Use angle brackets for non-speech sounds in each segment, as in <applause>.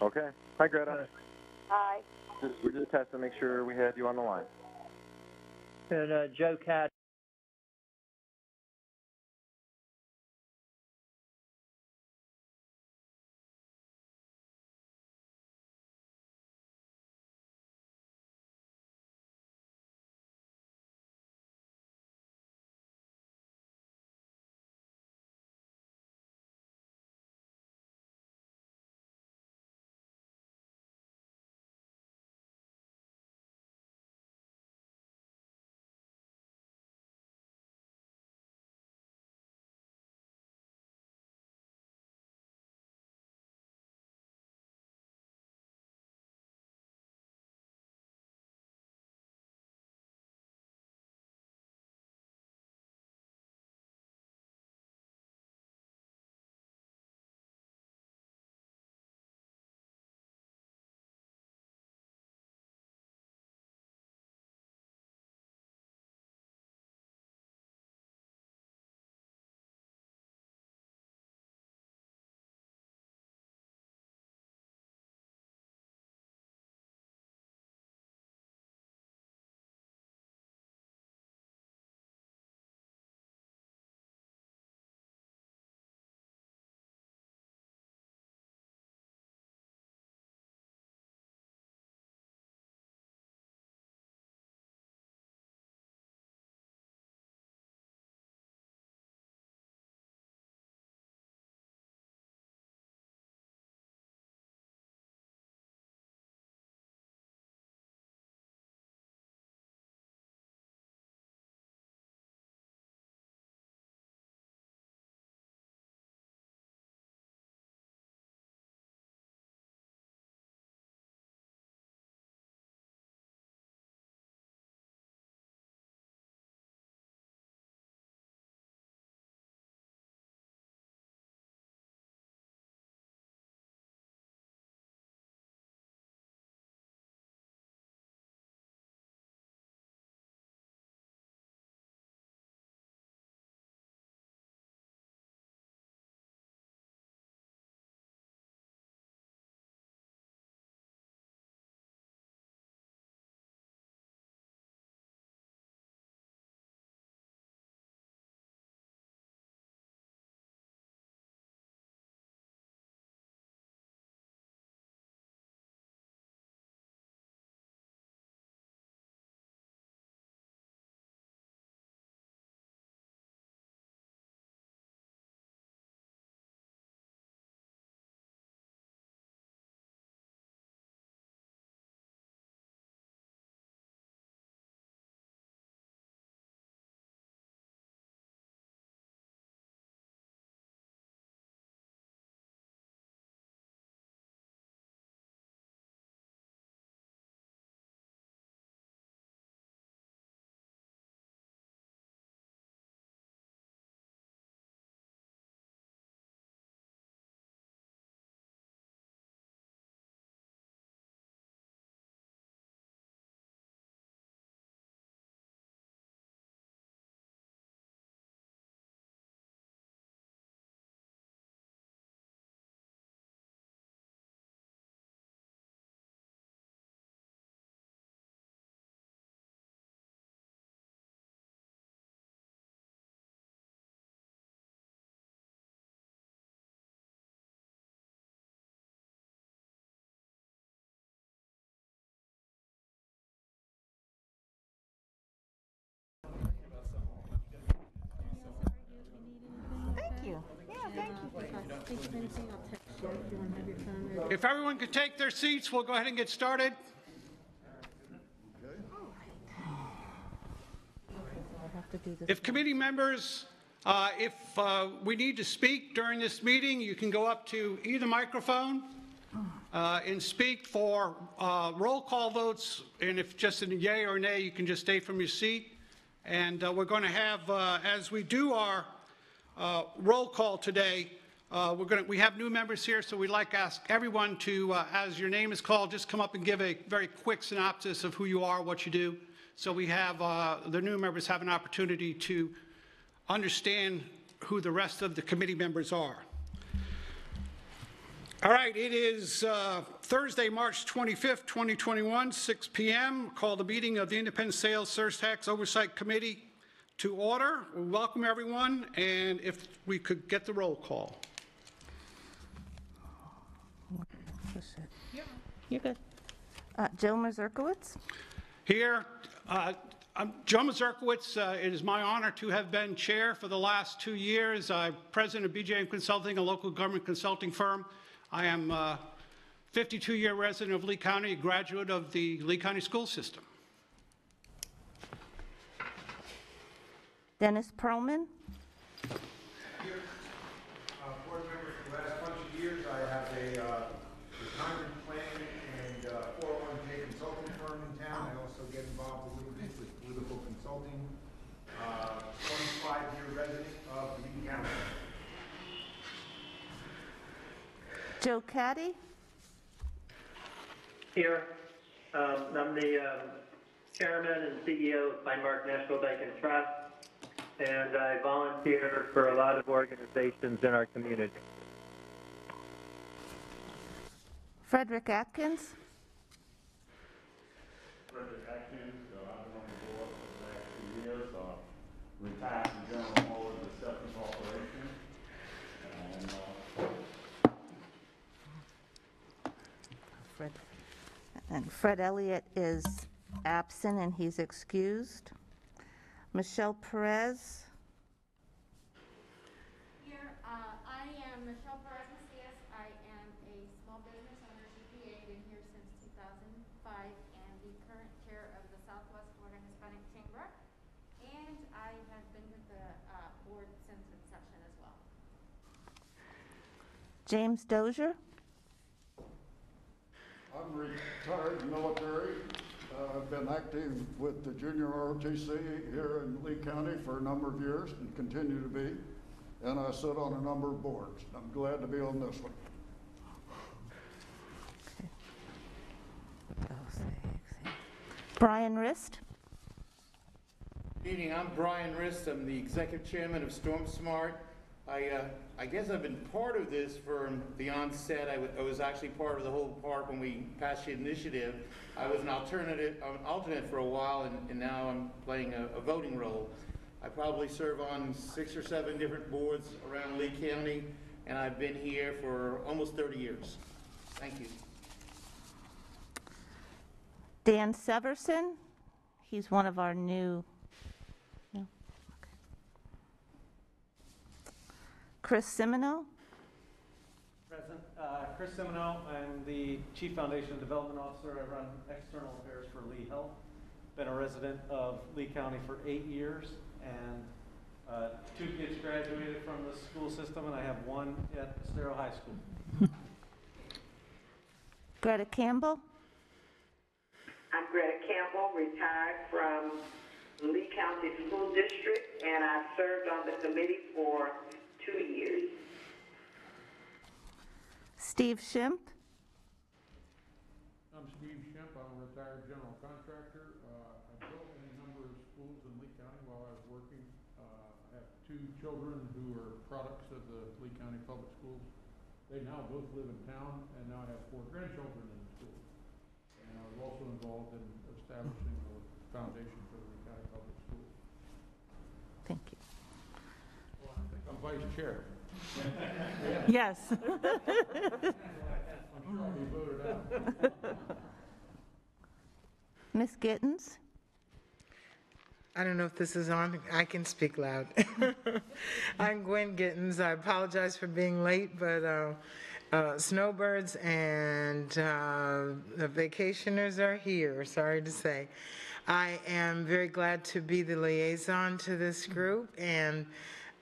Okay. Hi, Greta. Hi. Just, we're just testing to make sure we had you on the line. And uh, Joe Cat. If everyone could take their seats, we'll go ahead and get started. If committee members, uh, if uh, we need to speak during this meeting, you can go up to either microphone uh, and speak for uh, roll call votes, and if just a yay or nay, you can just stay from your seat. And uh, we're going to have, uh, as we do our roll call today, uh, we're going we have new members here, so we'd like to ask everyone to, uh, as your name is called, just come up and give a very quick synopsis of who you are, what you do. So we have, uh, the new members have an opportunity to understand who the rest of the committee members are. All right, it is uh, Thursday, March 25th, 2021, 6 PM. Call the meeting of the Independent Sales Surtax Oversight Committee to order. We Welcome, everyone, and if we could get the roll call. You're good. Uh, Joe Mazurkiewicz? Here, uh, I'm Joe Mazurkiewicz. Uh, It is my honor to have been chair for the last two years. I'm president of BJM Consulting, a local government consulting firm. I am a 52-year resident of Lee County, a graduate of the Lee County school system. Dennis Perlman? Uh, Board members, for the last bunch of years, I have a uh, retirement planning and uh, 401K consulting firm in town. I also get involved a little bit with political consulting. Uh, 25-year resident of Lee County. Joe Catti? Here, um, I'm the um, chairman and CEO of Landmark National Bank and Trust, and I volunteer for a lot of organizations in our community. Frederick Atkins? Frederick Atkins, uh, I've been on the board for the last two years, uh, retired from General Motors Acceptance Corporation. And, uh, Fred. And Fred Elliott is absent and he's excused. Michelle Perez? Here, uh, I am Michelle Perez Macias. I am a small business owner, CPA, been here since 2005, and the current chair of the Southwest Florida Hispanic Chamber. And I have been with the uh, board since inception as well. James Dozier? I'm retired military. Uh, I've been active with the junior ROTC here in Lee County for a number of years and continue to be. And I sit on a number of boards. I'm glad to be on this one. Brian Rist? Meeting, I'm Brian Rist, I'm the executive chairman of Storm Smart. I, uh, I guess I've been part of this from the onset, I I was actually part of the whole park when we passed the initiative. I was an alternative, an alternate for a while, and, and now I'm playing a, a voting role. I probably serve on six or seven different boards around Lee County, and I've been here for almost thirty years. Thank you. Dan Severson? He's one of our new. no? Okay. Chris Simino? Present. Uh, Chris Semino, I'm the Chief Foundation Development Officer. I run external affairs for Lee Health. Been a resident of Lee County for eight years, and uh, two kids graduated from the school system, and I have one at Estero High School. Greta Campbell? I'm Greta Campbell, retired from Lee County School District, and I served on the committee for two years. Steve Schimpf? I'm Steve Schimpf, I'm a retired general contractor. Uh, I built a number of schools in Lee County while I was working. Uh, I have two children who are products of the Lee County Public Schools. They now both live in town, and now I have four grandchildren in the school. And I was also involved in establishing the foundation vice chair. Yes. I'm sure I'll be voted out. Miss Gittens? I don't know if this is on. I can speak loud. <laughs> I'm Gwyn Gittens. I apologize for being late, but uh, uh, snowbirds and uh, the vacationers are here, sorry to say. I am very glad to be the liaison to this group, and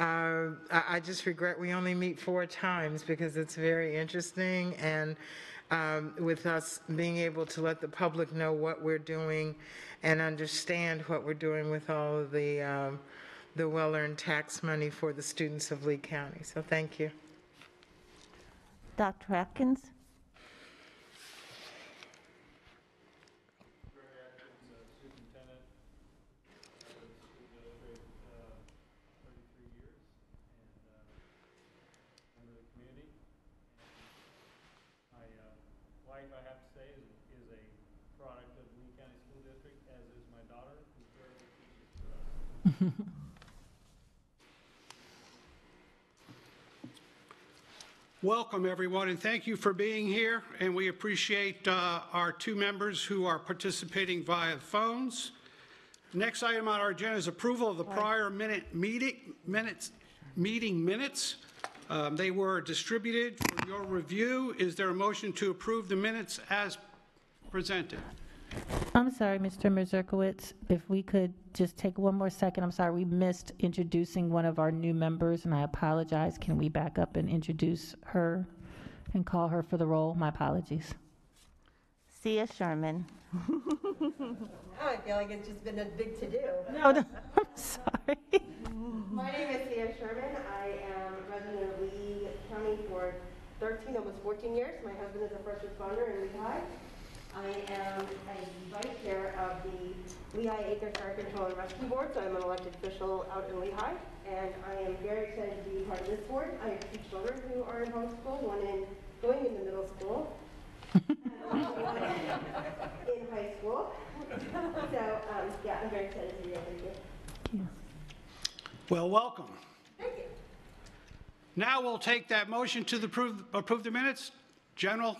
uh, I just regret we only meet four times because it's very interesting, and um, with us being able to let the public know what we're doing and understand what we're doing with all of the, um, the well-earned tax money for the students of Lee County. So thank you. Dr. Atkins? Superintendent, I was school district, uh, thirty-three years, and, uh, member of the community. And My, uh, wife, I <laughs> Welcome, everyone, and thank you for being here. And we appreciate uh, our two members who are participating via phones. Next item on our agenda is approval of the prior minute meeting minutes meeting minutes. Um, They were distributed for your review. Is there a motion to approve the minutes as presented? I'm sorry, Mr. Mazurkiewicz, if we could just take one more second. I'm sorry, we missed introducing one of our new members, and I apologize. Can we back up and introduce her and call her for the role? My apologies. Sia Sherman. Now I feel like it's just been a big to-do. No, no, <laughs> I'm sorry. My name is Sia Sherman. I am a resident of Lee County for 13, almost 14 years. My husband is a first responder in Lehigh. I am a vice chair of the Lehigh Acre Fire Control and Rescue Board, so I'm an elected official out in Lehigh. And I am very excited to be part of this board. I have two children who are in homeschool, one in, going into middle school, and <laughs> one in high school. So, um, yeah, I'm very excited to be over here. Well, welcome. Thank you. Now we'll take that motion to the approve, approve the minutes. General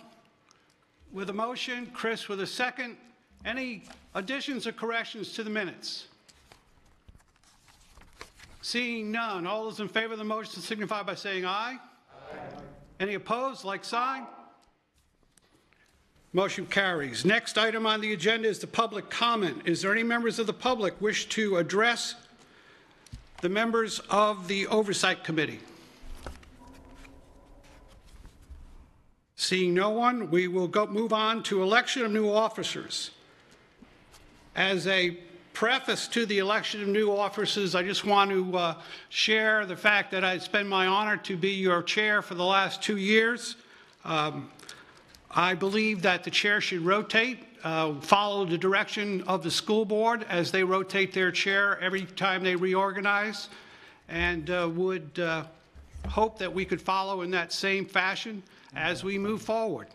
with a motion, Chris with a second. Any additions or corrections to the minutes? Seeing none, all those in favor of the motion signify by saying aye. Any opposed, like sign? Motion carries. Next item on the agenda is the public comment. Is there any members of the public wish to address the members of the Oversight Committee? Seeing no one, we will go, move on to election of new officers. As a preface to the election of new officers, I just want to uh, share the fact that it's been my honor to be your chair for the last two years. Um, I believe that the chair should rotate, uh, follow the direction of the school board as they rotate their chair every time they reorganize, and uh, would uh, hope that we could follow in that same fashion as we move forward.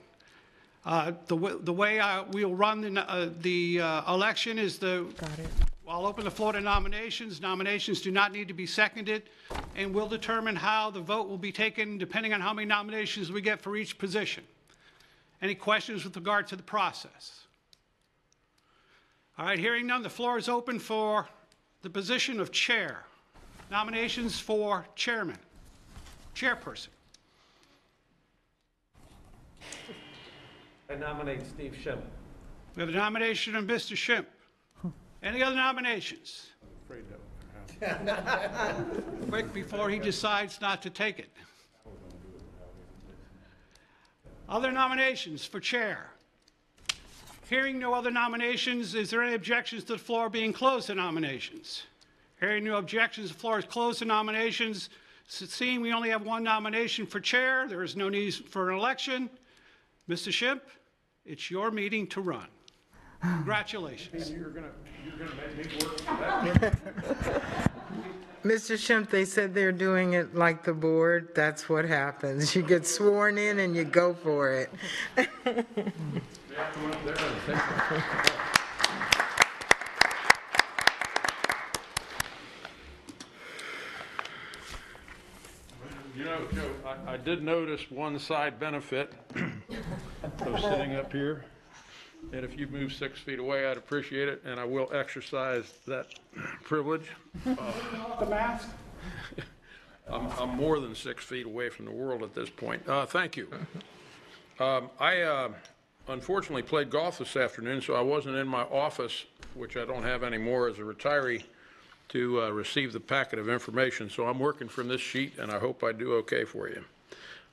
Uh, The wa- the way I- we'll run the uh, the uh, election is the, Got it. I'll open the floor to nominations. Nominations do not need to be seconded, and we'll determine how the vote will be taken depending on how many nominations we get for each position. Any questions with regard to the process? All right, hearing none, the floor is open for the position of chair. Nominations for chairman, chairperson. I nominate Steve Schimpf. We have a nomination of Mr. Schimpf. Any other nominations? Afraid <laughs> that Quick, before he decides not to take it. Other nominations for chair? Hearing no other nominations, is there any objections to the floor being closed to nominations? Hearing no objections, the floor is closed to nominations. Seeing we only have one nomination for chair, there is no need for an election. Mr. Schimpf, it's your meeting to run. Congratulations. You're gonna, make work for that. <laughs> Mr. Schimpf, they said they're doing it like the board. That's what happens. You get sworn in and you go for it. They have to come up there and say something. You know, Joe, I, I did notice one side benefit <clears throat> of sitting up here. And if you move six feet away, I'd appreciate it, and I will exercise that privilege. The mask? I'm, I'm more than six feet away from the world at this point. Uh, thank you. Um, I, uh, unfortunately played golf this afternoon, so I wasn't in my office, which I don't have anymore as a retiree, to, uh, receive the packet of information. So I'm working from this sheet, and I hope I do okay for you.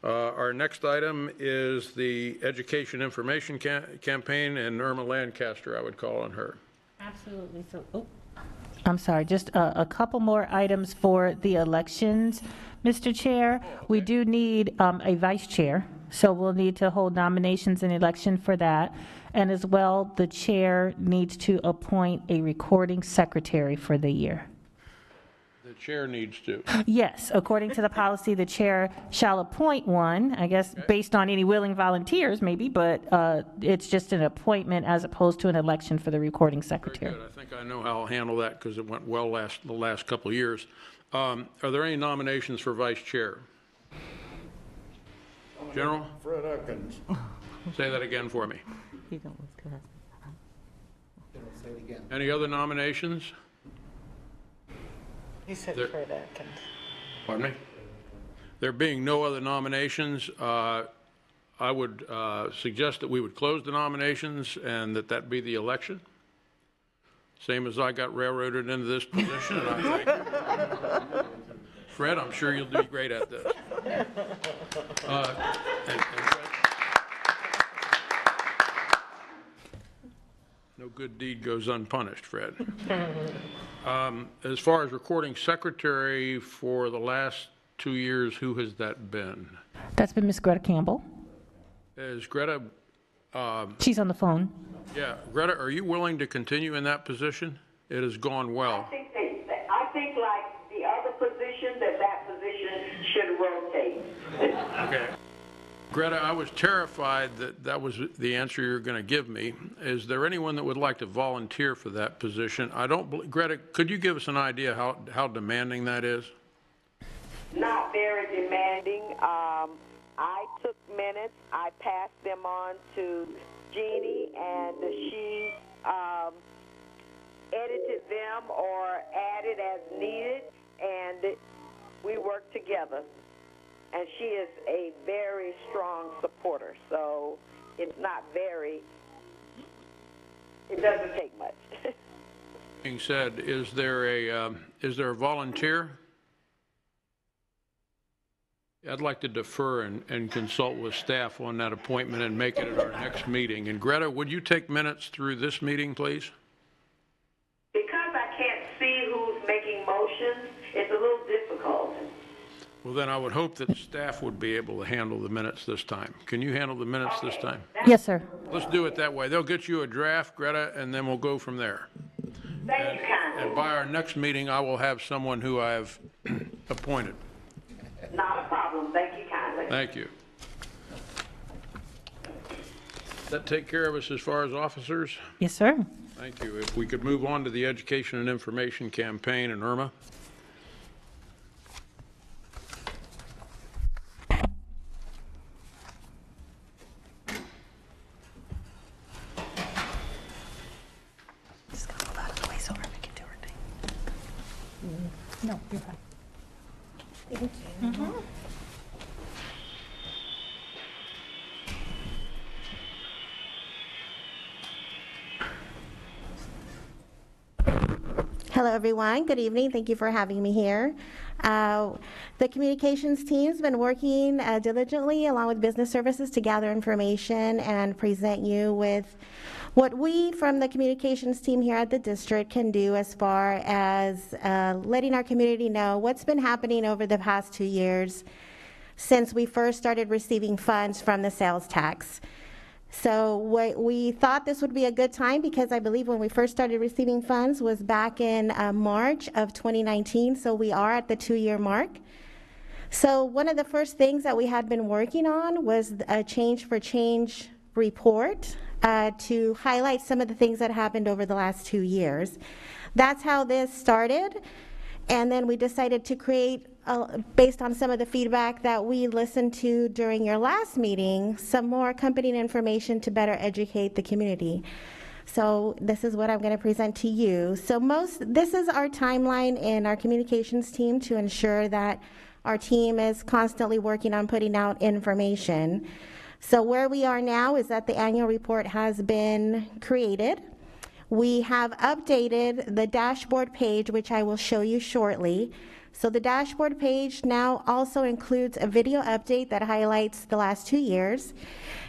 Uh, our next item is the Education Information Ca- Campaign, and Irma Lancaster, I would call on her. Absolutely, so, oh, I'm sorry, just a, a couple more items for the elections, Mr. Chair. We do need um, a vice chair, so we'll need to hold nominations and election for that. And as well, the chair needs to appoint a recording secretary for the year. The chair needs to. Yes, according to the policy, the chair shall appoint one, I guess, based on any willing volunteers, maybe, but uh, it's just an appointment as opposed to an election for the recording Very secretary. good. I think I know how I'll handle that because it went well last, the last couple of years. Um, Are there any nominations for vice chair? General, Fred Atkins. <laughs> say that again for me. Say it again. Any other nominations? He said There- Fred Atkins. Pardon me? There being no other nominations, uh, I would uh, suggest that we would close the nominations and that that be the election. Same as I got railroaded into this position, and I thank you. <laughs> Fred, I'm sure you'll do great at this. Uh, and- and Fred- No good deed goes unpunished, Fred. Um, As far as recording secretary for the last two years, who has that been? That's been Miss Greta Campbell. Is Greta, um, She's on the phone. yeah, Greta, are you willing to continue in that position? It has gone well. I think they, I think like the other position, that that position should rotate. Okay. Greta, I was terrified that that was the answer you're going to give me. Is there anyone that would like to volunteer for that position? I don't, Greta, could you give us an idea how, how demanding that is? Not very demanding. Um, I took minutes. I passed them on to Jeannie, and she um, edited them or added as needed, and we worked together. And she is a very strong supporter, so it's not very. It doesn't take much. <laughs> Being said, is there a, um, is there a volunteer? I'd like to defer and, and consult with staff on that appointment and make it at our next meeting. And Greta, would you take minutes through this meeting, please? because I can't see who's making motions, it's a little difficult. Well, then I would hope that staff would be able to handle the minutes this time. Can you handle the minutes this time? Yes, sir. Let's do it that way. They'll get you a draft, Greta, and then we'll go from there. Thank you kindly. And by our next meeting, I will have someone who I have <clears throat> appointed. Not a problem. Thank you kindly. Thank you. That take care of us as far as officers? Yes, sir. Thank you. If we could move on to the Education and Information Campaign and Irma. Just gotta move out of the way so Irma can do her thing. No, you're fine. Thank you. Good evening. Thank you for having me here. Uh, The communications team's been working uh, diligently along with business services to gather information and present you with what we from the communications team here at the district can do as far as uh, letting our community know what's been happening over the past two years since we first started receiving funds from the sales tax. So we, we thought this would be a good time because I believe when we first started receiving funds was back in uh, March of 2019. So we are at the two-year mark. So one of the first things that we had been working on was a change for change report uh, to highlight some of the things that happened over the last two years. That's how this started. And then we decided to create, uh, based on some of the feedback that we listened to during your last meeting, some more accompanying information to better educate the community. So this is what I'm going to present to you. So most, this is our timeline in our communications team to ensure that our team is constantly working on putting out information. So where we are now is that the annual report has been created. We have updated the dashboard page, which I will show you shortly. So the dashboard page now also includes a video update that highlights the last two years.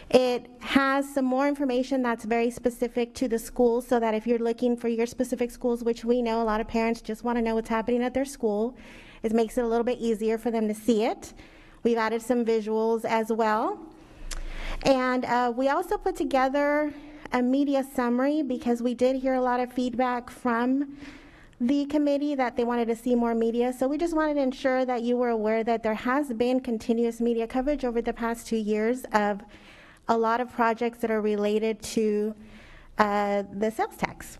It has some more information that's very specific to the schools so that if you're looking for your specific schools, which we know a lot of parents just want to know what's happening at their school, it makes it a little bit easier for them to see it. We've added some visuals as well. And uh, we also put together a media summary because we did hear a lot of feedback from the committee that they wanted to see more media. So we just wanted to ensure that you were aware that there has been continuous media coverage over the past two years of a lot of projects that are related to uh, the sales tax.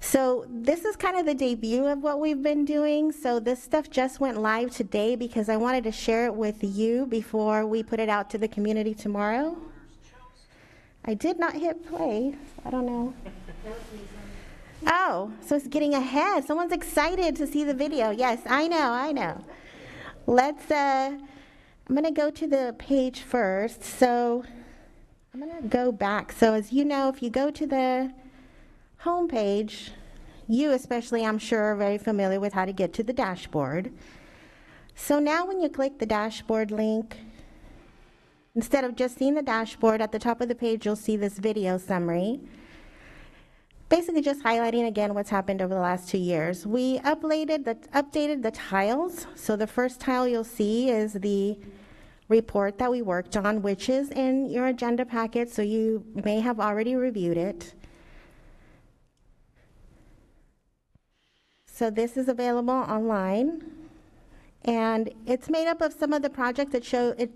So this is kind of the debut of what we've been doing. So this stuff just went live today because I wanted to share it with you before we put it out to the community tomorrow. I did not hit play. I don't know. Oh, so it's getting ahead. Someone's excited to see the video. Yes, I know, I know. Let's, uh, I'm going to go to the page first. So I'm going to go back. So as you know, if you go to the homepage, you especially, I'm sure, are very familiar with how to get to the dashboard. So now when you click the dashboard link, instead of just seeing the dashboard, at the top of the page, you'll see this video summary. Basically just highlighting again what's happened over the last two years. We updated the, updated the tiles. So the first tile you'll see is the report that we worked on, which is in your agenda packet, so you may have already reviewed it. So this is available online, and it's made up of some of the projects that show, it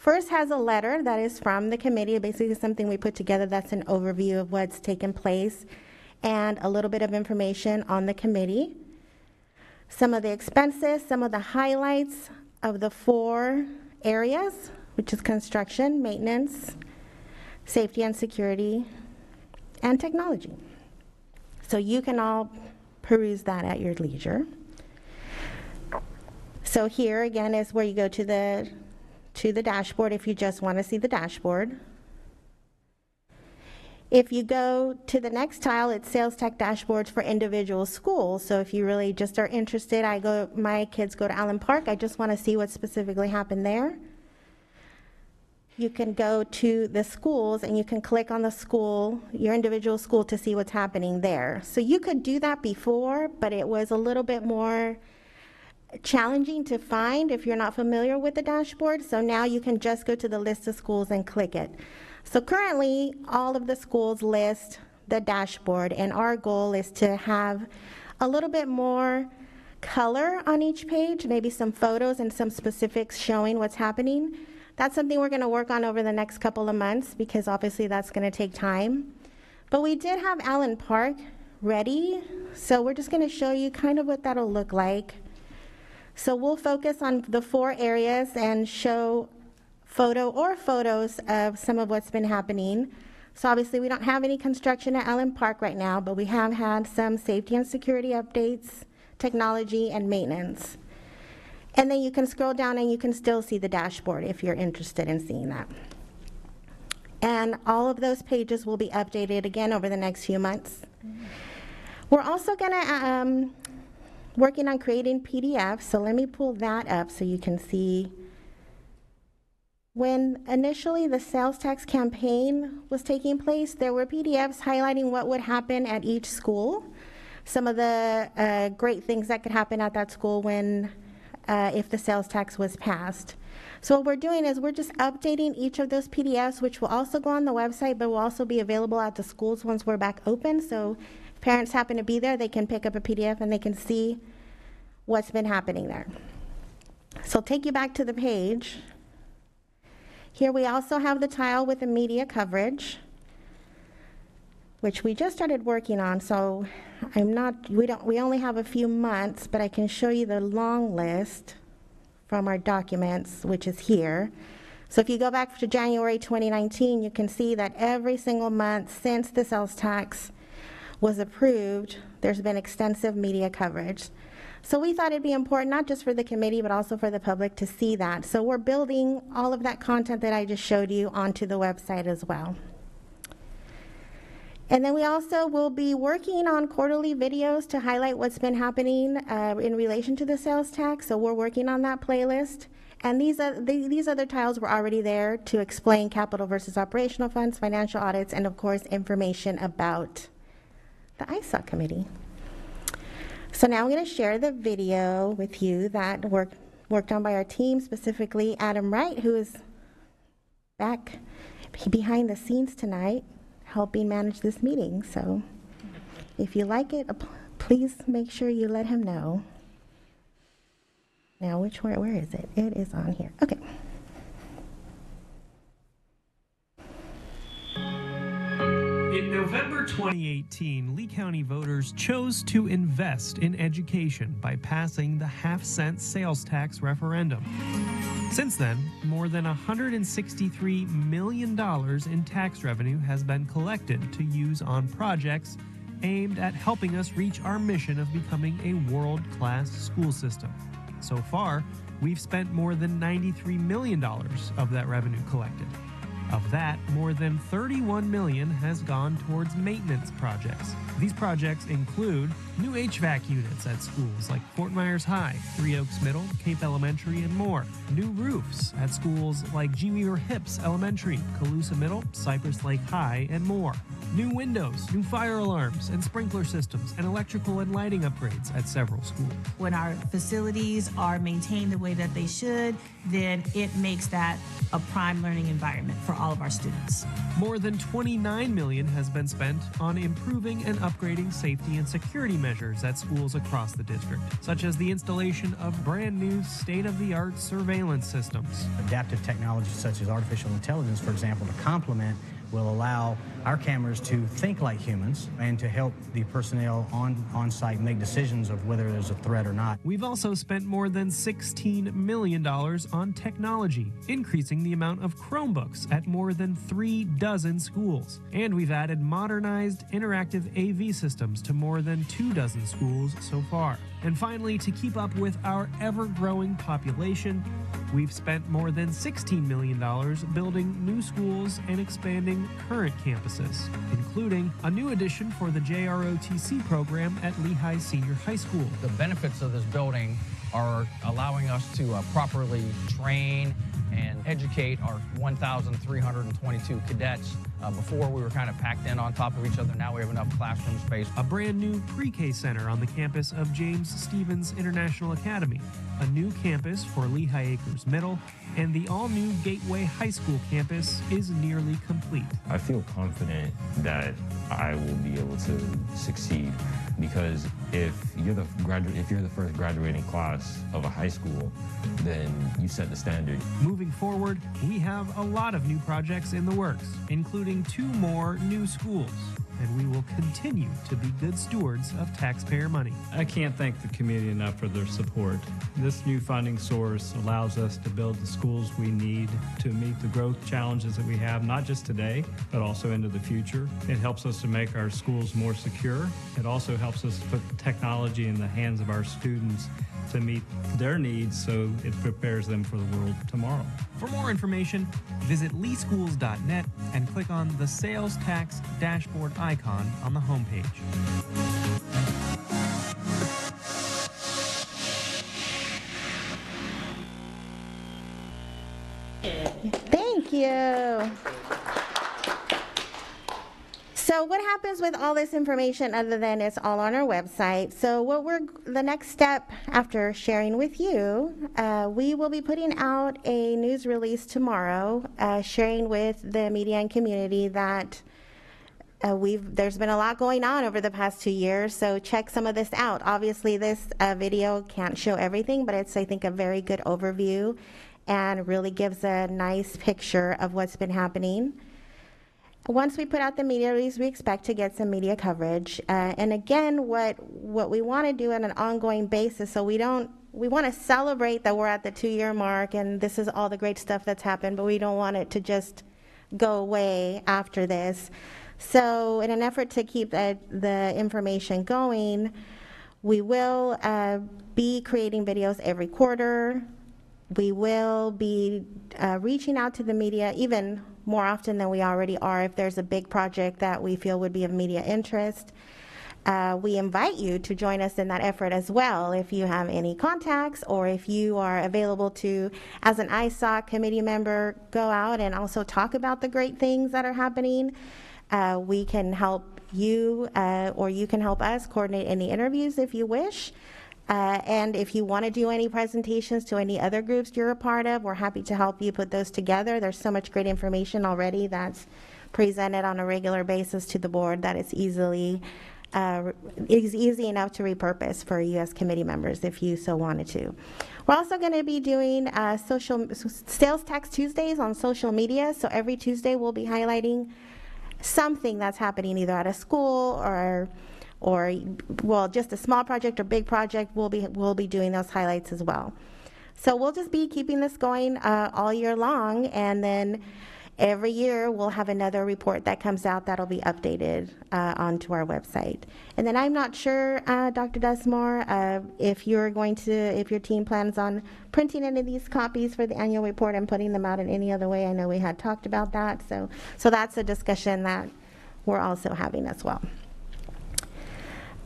first has a letter that is from the committee, basically something we put together that's an overview of what's taken place, and a little bit of information on the committee. Some of the expenses, some of the highlights of the four areas, which is construction, maintenance, safety and security, and technology. So you can all peruse that at your leisure. So here again is where you go to the to the dashboard if you just want to see the dashboard. If you go to the next tile, it's sales tech dashboards for individual schools. So if you really just are interested, I go, my kids go to Allen Park. I just want to see what specifically happened there. You can go to the schools and you can click on the school, your individual school to see what's happening there. So you could do that before, but it was a little bit more challenging to find if you're not familiar with the dashboard. So now you can just go to the list of schools and click it. So currently, all of the schools list the dashboard, and our goal is to have a little bit more color on each page, maybe some photos and some specifics showing what's happening. That's something we're going to work on over the next couple of months because obviously that's going to take time. But we did have Allen Park ready, so we're just going to show you kind of what that'll look like. So we'll focus on the four areas and show photo or photos of some of what's been happening. So obviously we don't have any construction at Allen Park right now, but we have had some safety and security updates, technology, and maintenance. And then you can scroll down and you can still see the dashboard if you're interested in seeing that. And all of those pages will be updated again over the next few months. We're also going to um, working on creating PDFs. So let me pull that up so you can see when initially the sales tax campaign was taking place, there were PDFs highlighting what would happen at each school, some of the uh, great things that could happen at that school when, uh, if the sales tax was passed. So what we're doing is we're just updating each of those PDFs, which will also go on the website, but will also be available at the schools once we're back open. So parents happen to be there, they can pick up a PDF and they can see what's been happening there. So I'll take you back to the page. Here we also have the tile with the media coverage, which we just started working on. So I'm not, we don't, we only have a few months, but I can show you the long list from our documents, which is here. So if you go back to January 2019, you can see that every single month since the sales tax was approved, there's been extensive media coverage. So we thought it'd be important, not just for the committee, but also for the public to see that. So we're building all of that content that I just showed you onto the website as well. And then we also will be working on quarterly videos to highlight what's been happening uh, in relation to the sales tax. So we're working on that playlist. And these, are, the, these other tiles were already there to explain capital versus operational funds, financial audits, and of course, information about the ISSOC committee. So now I'm going to share the video with you that worked worked on by our team, specifically Adam Wright, who is back behind the scenes tonight, helping manage this meeting. So if you like it, please make sure you let him know. Now, which where where is it? It is on here. Okay. In November 2018, Lee County voters chose to invest in education by passing the half cent sales tax referendum. Since then, more than $163 million in tax revenue has been collected to use on projects aimed at helping us reach our mission of becoming a world class school system. So far, we've spent more than $93 million of that revenue collected. Of that, more than 31 million has gone towards maintenance projects. These projects include new HVAC units at schools like Fort Myers High, Three Oaks Middle, Cape Elementary, and more. New roofs at schools like G. Weaver Hipps Elementary, Caloosa Middle, Cypress Lake High, and more. New windows, new fire alarms, and sprinkler systems, and electrical and lighting upgrades at several schools. when our facilities are maintained the way that they should, then it makes that a prime learning environment for all of our students. More than 29 million has been spent on improving and upgrading safety and security measures at schools across the district, such as the installation of brand new state-of-the-art surveillance systems. Adaptive technologies such as artificial intelligence, for example, to complement will allow our cameras to think like humans and to help the personnel on, on site make decisions of whether there's a threat or not. We've also spent more than $16 million on technology, increasing the amount of Chromebooks at more than three dozen schools. And we've added modernized interactive AV systems to more than two dozen schools so far. And finally, to keep up with our ever growing population, we've spent more than $16 million building new schools and expanding current campuses, including a new addition for the JROTC program at Lehigh Senior High School. The benefits of this building are allowing us to uh, properly train and educate our 1,322 cadets. Uh, before, we were kind of packed in on top of each other. Now we have enough classroom space. a brand new pre K center on the campus of James Stephens International Academy, a new campus for Lehigh Acres Middle, and the all new Gateway High School campus is nearly complete. I feel confident that I will be able to succeed because if you're the gradu- if you're the first graduating class of a high school, then you set the standard. Moving forward, we have a lot of new projects in the works, including two more new schools, and we will continue to be good stewards of taxpayer money. I can't thank the community enough for their support. This new funding source allows us to build the schools we need to meet the growth challenges that we have, not just today, but also into the future. It helps us to make our schools more secure. It also helps us put technology in the hands of our students to meet their needs so it prepares them for the world tomorrow. For more information, visit leeschools.net and click on the sales tax dashboard icon on the homepage. Thank you. So what happens with all this information other than it's all on our website? So what we're, the next step after sharing with you, uh, we will be putting out a news release tomorrow, uh, sharing with the media and community that uh, we've, there's been a lot going on over the past two years, so check some of this out. Obviously, this uh, video can't show everything, but it's, I think, a very good overview and really gives a nice picture of what's been happening. Once we put out the media release, we expect to get some media coverage. Uh, and again, what what we want to do on an ongoing basis, so we don't we want to celebrate that we're at the two-year mark and this is all the great stuff that's happened, but we don't want it to just go away after this. So, in an effort to keep the, the information going, we will uh, be creating videos every quarter. We will be uh, reaching out to the media even more often than we already are if there's a big project that we feel would be of media interest. Uh, we invite you to join us in that effort as well if you have any contacts or if you are available to, as an ISSOC committee member, go out and also talk about the great things that are happening. Uh, we can help you uh, or you can help us coordinate any interviews if you wish. Uh, and if you want to do any presentations to any other groups you're a part of, we're happy to help you put those together. There's so much great information already that's presented on a regular basis to the board that it's easily uh, is easy enough to repurpose for U.S. committee members if you so wanted to. We're also going to be doing uh, social sales tax Tuesdays on social media. So every Tuesday we'll be highlighting something that's happening either at a school or or well just a small project or big project we'll be we'll be doing those highlights as well. So we'll just be keeping this going uh, all year long and then every year we'll have another report that comes out that'll be updated uh, onto our website. And then i'm not sure uh, dr dusmore uh, if you're going to if your team plans on printing any of these copies for the annual report and putting them out in any other way. I know we had talked about that so so that's a discussion that we're also having as well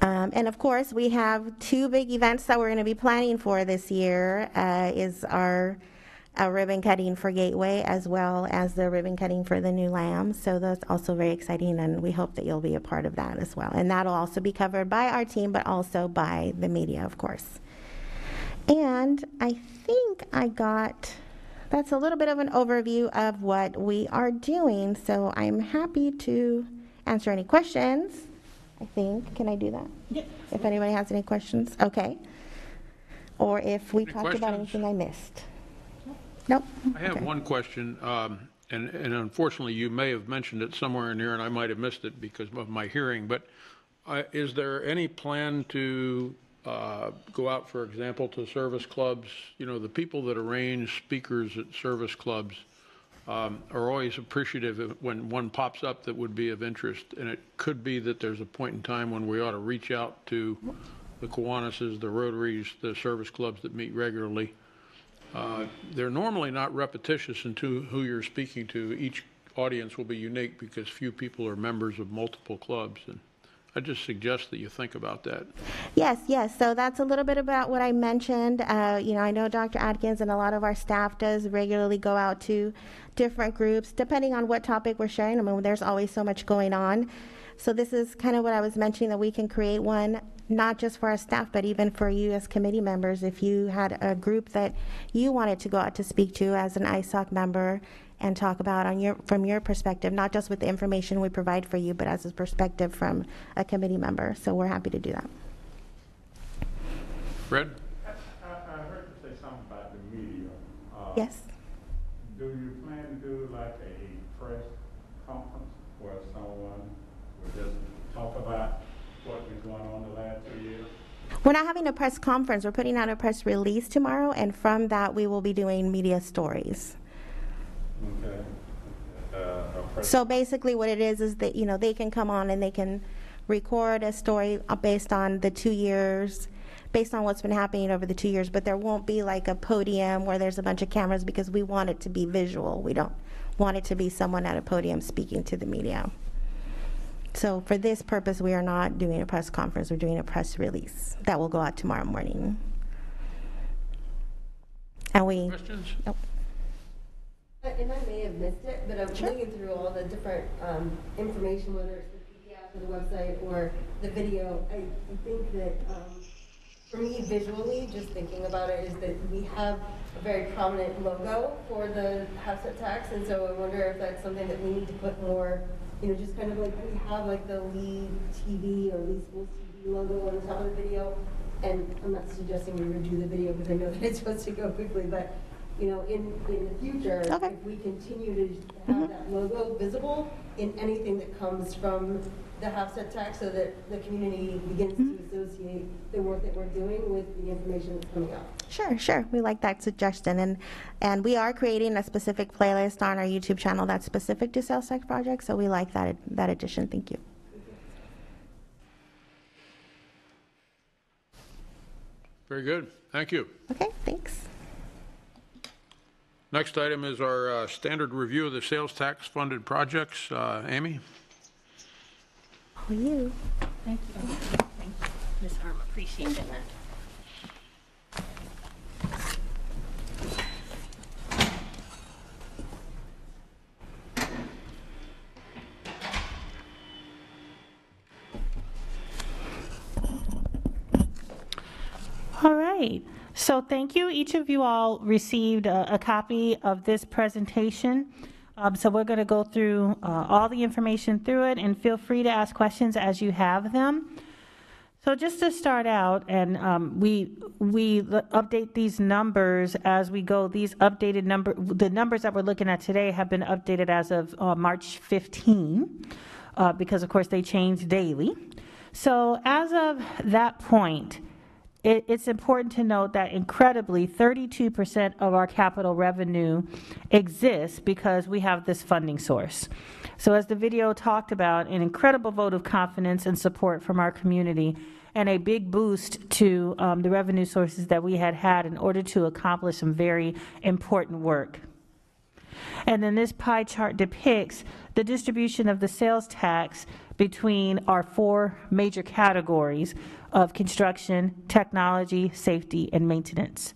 um, and of course, we have two big events that we're going to be planning for this year. Uh, is our uh, ribbon cutting for Gateway as well as the ribbon cutting for the new Lamb. So that's also very exciting, and we hope that you'll be a part of that as well. And that'll also be covered by our team, but also by the media, of course. And I think I got that's a little bit of an overview of what we are doing. So I'm happy to answer any questions. I think. Can I do that? Yep. If anybody has any questions, okay. Or if we Any talked about questions? anything I missed. Nope. I have Okay. one question, um, and and unfortunately, you may have mentioned it somewhere in here, and I might have missed it because of my hearing, but uh, is there any plan to uh, go out, for example, to service clubs? You know, the people that arrange speakers at service clubs um, are always appreciative when one pops up that would be of interest, and it could be that there's a point in time when we ought to reach out to the Kiwanis, the Rotaries, the service clubs that meet regularly. Uh, They're normally not repetitious into who you're speaking to. Each audience will be unique because few people are members of multiple clubs. And I just suggest that you think about that. Yes, yes. So that's a little bit about what I mentioned. Uh, you know, I know Dr. Adkins and a lot of our staff does regularly go out to different groups, depending on what topic we're sharing. I mean, there's always so much going on. So this is kind of what I was mentioning that we can create one not just for our staff, but even for you as committee members. If you had a group that you wanted to go out to speak to as an ISSOC member and talk about on your from your perspective, not just with the information we provide for you, but as a perspective from a committee member. So we're happy to do that. Fred? I, I heard you say something about the media. Uh, Yes. Do you plan to do like a press conference where someone would just talk about what been going on the last two years? We're not having a press conference. We're putting out a press release tomorrow, and from that, we will be doing media stories. Okay. Uh, a press So basically, what it is is that you know they can come on and they can record a story uh, based on the two years, based on what's been happening over the two years. But there won't be like a podium where there's a bunch of cameras because we want it to be visual. We don't want it to be someone at a podium speaking to the media. So for this purpose, we are not doing a press conference. We're doing a press release that will go out tomorrow morning. And we. Questions? Nope. And I may have missed it, but I'm looking through all the different um, information, whether it's the PDF or the website or the video. I I think that, um, for me visually, just thinking about it, is that we have a very prominent logo for the half-cent tax, and so I wonder if that's something that we need to put more, you know, just kind of like, we have like the Lee TV or Lee Schools TV logo on the top of the video, and I'm not suggesting we redo the video because I know that it's supposed to go quickly, but, you know, in, in the future, if we continue to have mm-hmm. that logo visible in anything that comes from the half-cent tax so that the community begins to mm-hmm. associate the work that we're doing with the information that's coming out. Sure, sure. We like that suggestion. And, and we are creating a specific playlist on our YouTube channel that's specific to sales tax projects, so we like that, that addition. Thank you. Very good. Thank you. Okay, thanks. Next item is our uh, standard review of the sales tax funded projects. Uh, Amy? Oh, you. Thank you. Thank you, Ms. Harm, appreciate that. All right. So thank you. Each of you all received a, a copy of this presentation. Um, So we're going to go through uh, all the information through it, and feel free to ask questions as you have them. So just to start out, and um, we, we update these numbers as we go. These updated number, the numbers that we're looking at today have been updated as of uh, March 15, uh, because of course they change daily. So as of that point, it, it's important to note that incredibly, 32% of our capital revenue exists because we have this funding source. So as the video talked about, an incredible vote of confidence and support from our community and a big boost to um, the revenue sources that we had had in order to accomplish some very important work. And then this pie chart depicts the distribution of the sales tax between our four major categories of construction, technology, safety, and maintenance.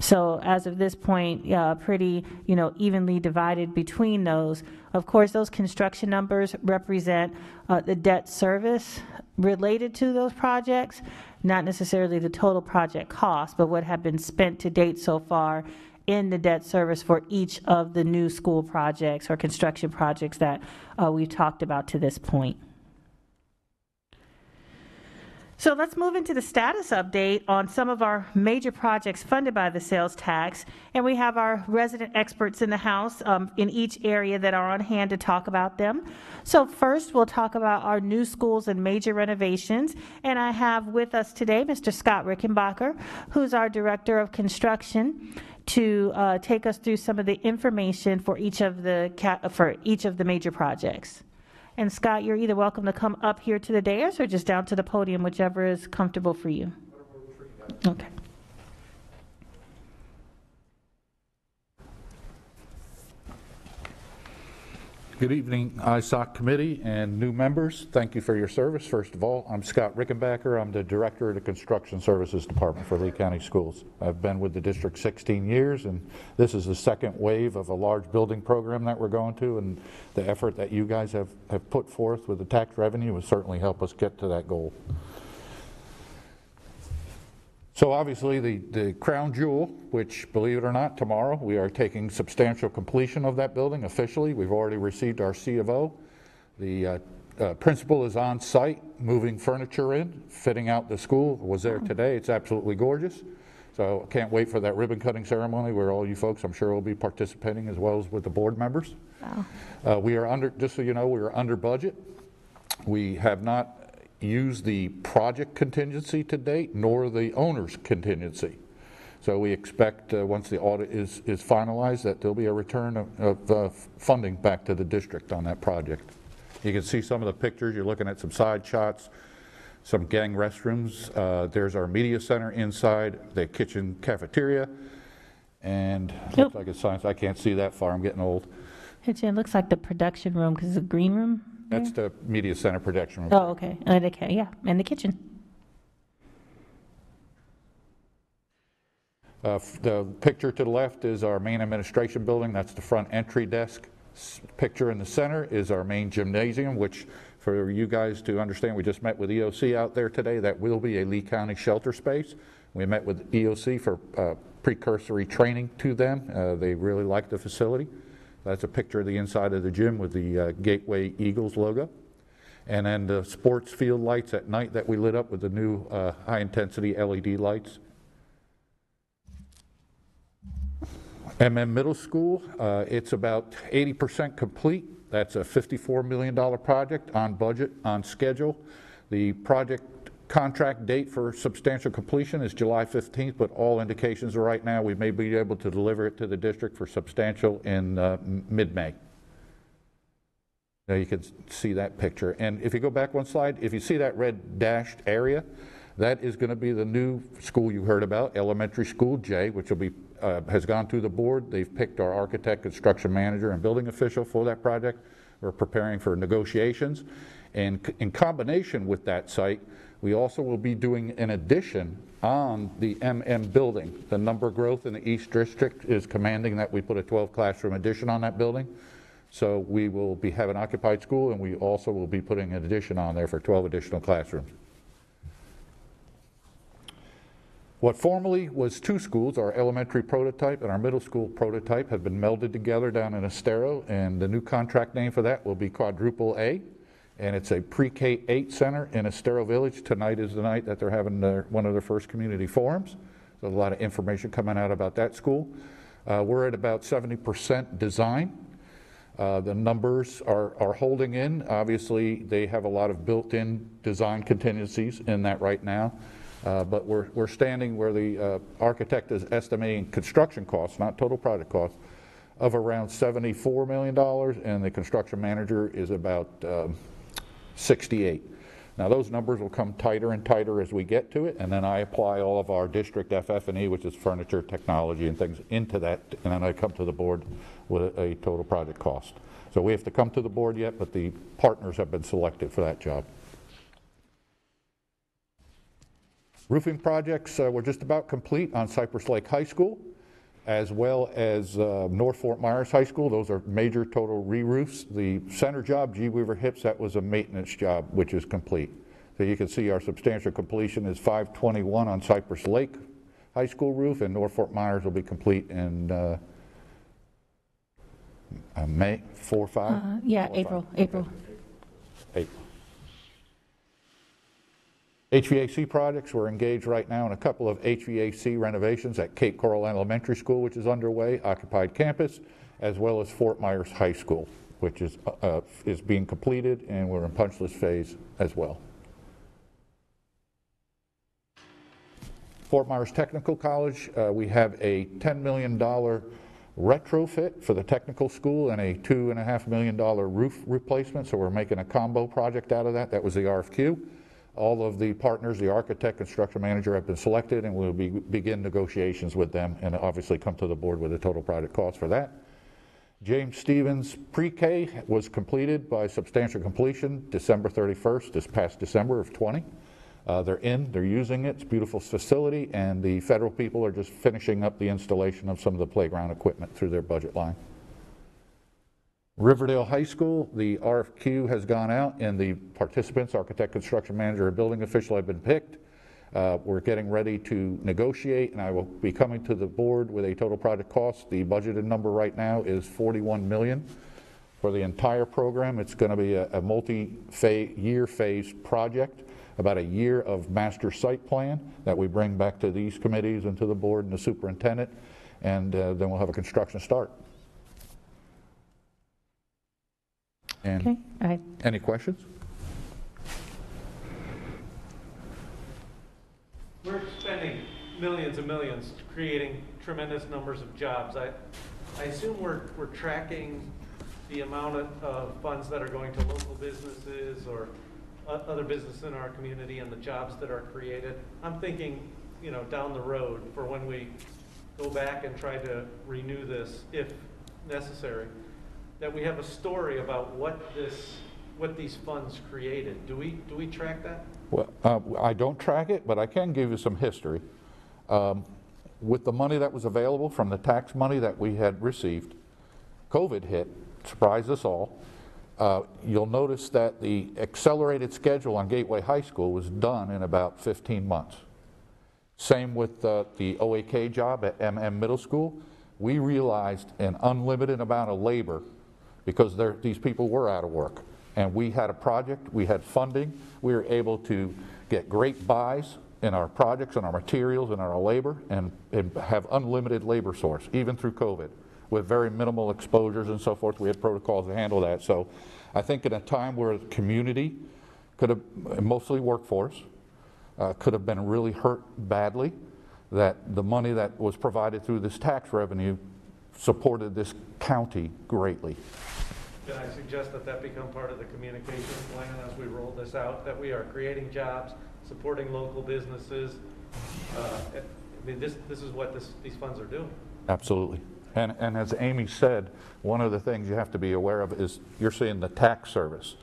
So as of this point, uh, pretty, you know, evenly divided between those. Of course, those construction numbers represent uh, the debt service related to those projects, not necessarily the total project cost, but what have been spent to date so far in the debt service for each of the new school projects or construction projects that uh, we've talked about to this point. So let's move into the status update on some of our major projects funded by the sales tax. And we have our resident experts in the house um, in each area that are on hand to talk about them. So first, we'll talk about our new schools and major renovations. And I have with us today Mr. Scott Rickenbacker, who's our Director of Construction to uh, take us through some of the information for each of the for each of the major projects. And Scott, you're either welcome to come up here to the dais or just down to the podium, whichever is comfortable for you. Okay. Good evening, ISSOC committee and new members. Thank you for your service. First of all, I'm Scott Rickenbacker. I'm the Director of the Construction Services Department for Lee County Schools. I've been with the district 16 years, and this is the second wave of a large building program that we're going to, and the effort that you guys have, have put forth with the tax revenue will certainly help us get to that goal. So obviously, the, the crown jewel, which, believe it or not, tomorrow, we are taking substantial completion of that building officially. We've already received our C of O. The uh, uh, principal is on site, moving furniture in, fitting out the school, was there today. It's absolutely gorgeous. So I can't wait for that ribbon cutting ceremony where all you folks, I'm sure, will be participating as well as with the board members. Uh, We are under, just so you know, we are under budget. We have not used the project contingency to date, nor the owner's contingency. So we expect, uh, once the audit is, is finalized, that there'll be a return of, of uh, funding back to the district on that project. You can see some of the pictures, you're looking at some side shots, some gang restrooms. Uh, There's our media center inside, the kitchen cafeteria, and looks like it's science, I can't see that far, I'm getting old. It looks like the production room because it's a green room. That's the media center projection room. Oh, okay. And the, yeah, and the kitchen. Uh, f- The picture to the left is our main administration building, that's the front entry desk. S- Picture in the center is our main gymnasium, which, for you guys to understand, we just met with EOC out there today, that will be a Lee County shelter space. We met with EOC for uh, precursory training to them, Uh, they really like the facility. That's a picture of the inside of the gym with the uh, Gateway Eagles logo. And then the sports field lights at night that we lit up with the new uh, high-intensity LED lights. MM Middle School, uh, it's about 80% complete. That's a $54 million project, on budget, on schedule. The project contract date for substantial completion is July 15th, but all indications are right now we may be able to deliver it to the district for substantial in uh, mid-May. Now you can see that picture. And if you go back one slide, if you see that red dashed area, that is going to be the new school you heard about, Elementary School J, which will be, uh, has gone through the board. They've picked our architect, construction manager, and building official for that project. We're preparing for negotiations. And in combination with that site, we also will be doing an addition on the MM building. The number growth in the East District is commanding that we put a 12 classroom addition on that building. So we will be having occupied school, and we also will be putting an addition on there for 12 additional classrooms. What formerly was two schools, our elementary prototype and our middle school prototype, have been melded together down in Estero, and the new contract name for that will be Quadruple A, and it's a pre-K 8 center in Estero Village. Tonight is the night that they're having their, one of their first community forums. There's a lot of information coming out about that school. Uh, we're at about 70% design. Uh, The numbers are, are holding in. Obviously, they have a lot of built-in design contingencies in that right now. Uh, But we're, we're standing where the uh, architect is estimating construction costs, not total project costs, of around $74 million, and the construction manager is about um, 68. Now, those numbers will come tighter and tighter as we get to it, and then I apply all of our district FF&E, which is furniture, technology, and things into that, and then I come to the board with a, total project cost. So we have to come to the board yet, but the partners have been selected for that job. Roofing projects, uh, we're just about complete on Cypress Lake High School, as well as uh, North Fort Myers High School. Those are major total re-roofs. The center job, G. Weaver Hipps, that was a maintenance job, which is complete. So you can see our substantial completion is 521 on Cypress Lake High School roof, and North Fort Myers will be complete in uh, uh, May, 4, 5? Uh, Yeah, April, April. April. HVAC projects, we're engaged right now in a couple of HVAC renovations at Cape Coral Elementary School, which is underway, occupied campus, as well as Fort Myers High School, which is, uh, uh, is being completed, and we're in punch list phase as well. Fort Myers Technical College, uh, we have a $10 million retrofit for the technical school and a $2.5 million roof replacement, so we're making a combo project out of that. That was the RFQ. All of the partners, the architect, construction manager have been selected, and we'll be, begin negotiations with them and obviously come to the board with a total project cost for that. James Stephens pre-K was completed by substantial completion December 31st, this past December of 20. Uh, They're in, they're using it, it's a beautiful facility, and the federal people are just finishing up the installation of some of the playground equipment through their budget line. Riverdale High School, the RFQ has gone out, and the participants, architect, construction manager, and building official have been picked. Uh, We're getting ready to negotiate, and I will be coming to the board with a total project cost. The budgeted number right now is 41 million for the entire program. It's going to be a, a multi-year phase project, about a year of master site plan that we bring back to these committees and to the board and the superintendent, and uh, then we'll have a construction start. And Okay, I, any questions? We're spending millions and millions creating tremendous numbers of jobs. I, I assume we're, we're tracking the amount of, of funds that are going to local businesses or o- other businesses in our community and the jobs that are created. I'm thinking, you know, down the road for when we go back and try to renew this, if necessary, that we have a story about what this, what these funds created. Do we, do we track that? Well, uh, I don't track it, but I can give you some history. Um, With the money that was available from the tax money that we had received, COVID hit, surprised us all. Uh, You'll notice that the accelerated schedule on Gateway High School was done in about 15 months. Same with uh, the OAK job at MM Middle School. We realized an unlimited amount of labor because there- these people were out of work. And we had a project, we had funding, we were able to get great buys in our projects and our materials and our labor and, and have unlimited labor source, even through COVID, with very minimal exposures and so forth. We had protocols to handle that. So I think in a time where the community could have, mostly workforce, uh, could have been really hurt badly, that the money that was provided through this tax revenue supported this county greatly. Can I suggest that that become part of the communication plan as we roll this out, that we are creating jobs, supporting local businesses? Uh, I mean, this, this is what this, these funds are doing. Absolutely. And, and as Amy said, one of the things you have to be aware of is you're seeing the tax service.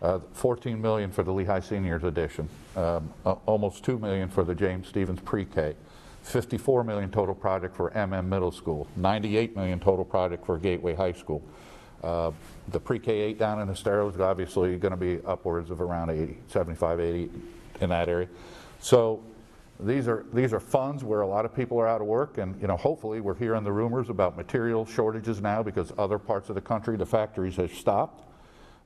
Uh, 14 million for the Lehigh Seniors Edition, um, a- almost 2 million for the James Stephens Pre-K, 54 million total project for MM Middle School, 98 million total project for Gateway High School. Uh, The Pre-K 8 down in Estero is obviously going to be upwards of around 80, 75, 80 in that area. So these are, these are funds where a lot of people are out of work, and, you know, hopefully, we're hearing the rumors about material shortages now because other parts of the country, the factories have stopped.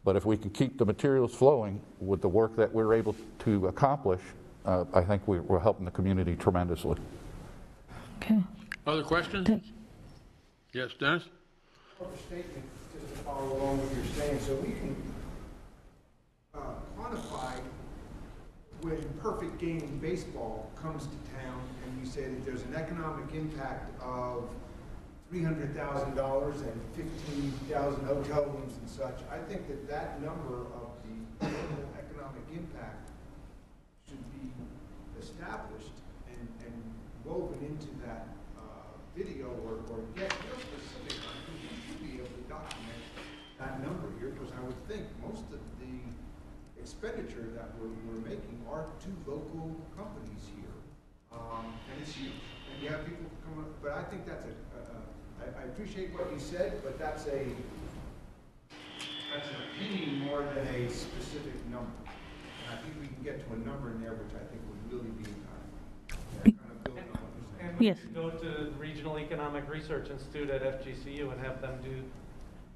But if we can keep the materials flowing with the work that we're able to accomplish, uh, I think we- we're helping the community tremendously. Okay. Other questions? Yes, Dennis? Just follow along what you're saying, so we can uh, quantify when Perfect Game Baseball comes to town, and you say that there's an economic impact of three hundred thousand dollars and fifteen thousand hotel rooms and such, I think that that number of the economic impact should be established and, and woven into that uh, video or, or get real specific on who you should be able to document that number here, because I would think most of the expenditure that we're, we're making are to local companies here. Um, and it's huge, and you have people come up, but I think that's a, a, a- I, I appreciate what you said, but that's a, that's an opinion more than a specific number. And I think we can get to a number in there, which I think would really be, uh, kind of building on what you're saying. And we Yes. go to the Regional Economic Research Institute at FGCU and have them do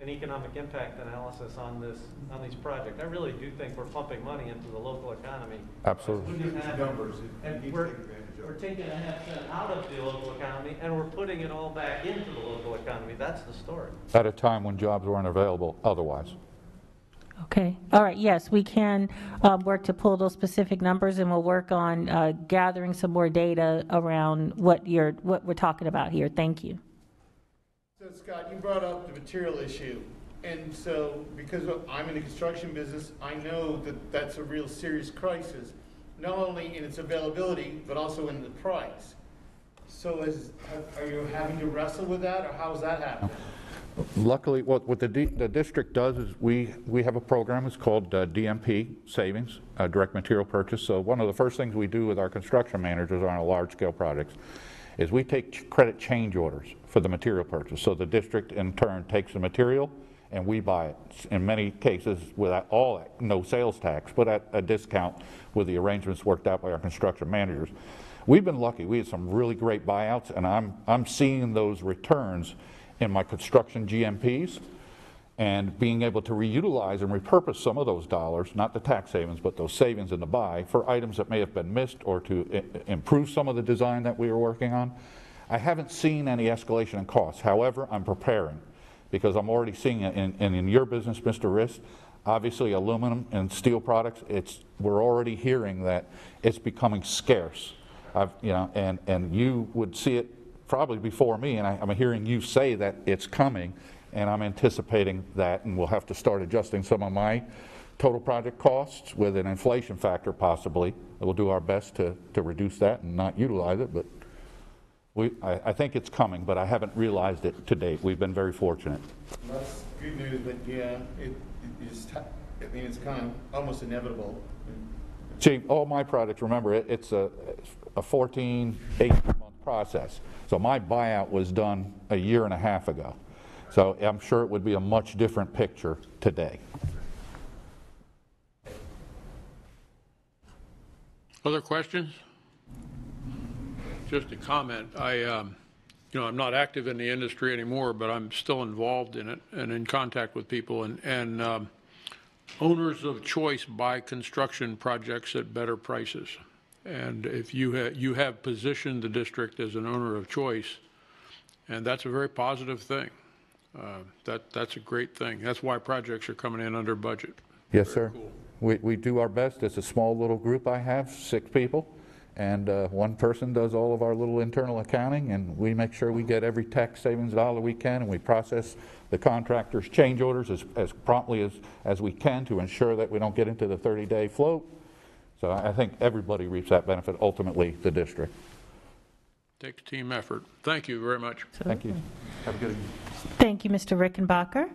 an economic impact analysis on this, on these projects. I really do think we're pumping money into the local economy. Absolutely. We can have- Numbers, And you need to we're, take advantage of. we're taking a half cent out of the local economy and we're putting it all back into the local economy. That's the story. At a time when jobs weren't available otherwise. Okay, all right, yes, we can um, work to pull those specific numbers, and we'll work on uh, gathering some more data around what you're, what we're talking about here. Thank you. So Scott, you brought up the material issue. And so, because I'm in the construction business, I know that that's a real serious crisis, not only in its availability, but also in the price. So is, are you having to wrestle with that, or how's that happening? Luckily, what, what the, D- the district does is we, we have a program, it's called uh, DMP Savings, uh, Direct Material Purchase. So one of the first things we do with our construction managers on our large-scale projects is we take credit change orders for the material purchase. So the district in turn takes the material and we buy it. In many cases, without all, that, no sales tax, but at a discount with the arrangements worked out by our construction managers. We've been lucky. We had some really great buyouts, and I'm, I'm seeing those returns in my construction GMPs and being able to reutilize and repurpose some of those dollars, not the tax savings, but those savings in the buy, for items that may have been missed or to i- improve some of the design that we were working on. I haven't seen any escalation in costs. However, I'm preparing because I'm already seeing it in, in your business, Mr. Rist, obviously aluminum and steel products, it's, we're already hearing that it's becoming scarce. I've, you know, and, and you would see it probably before me, and I, I'm hearing you say that it's coming, and I'm anticipating that, and we'll have to start adjusting some of my total project costs with an inflation factor possibly. We'll do our best to, to reduce that and not utilize it, but we, I, I think it's coming, but I haven't realized it to date. We've been very fortunate. That's good news, but yeah, it, it is, I mean, it's kind of almost inevitable. See, all my projects, remember, it- it's a, a 14, 18-month process. So my buyout was done a year and a half ago. So I'm sure it would be a much different picture today. Other questions? Just a comment. I, um, you know, I'm not active in the industry anymore, but I'm still involved in it and in contact with people. And, and um, owners of choice buy construction projects at better prices. And if you have, you have positioned the district as an owner of choice, and that's a very positive thing. Uh, That, that's a great thing. That's why projects are coming in under budget. Yes, sir. We, we do our best. It's a small little group I have, six people, and uh, one person does all of our little internal accounting, and we make sure we get every tax savings dollar we can, and we process the contractor's change orders as, as promptly as, as we can to ensure that we don't get into the 30-day float. So I I think everybody reaps that benefit, ultimately, the district. Takes team effort. Thank you very much. Thank you. Have a good evening. Thank you, Mr. Rickenbacker.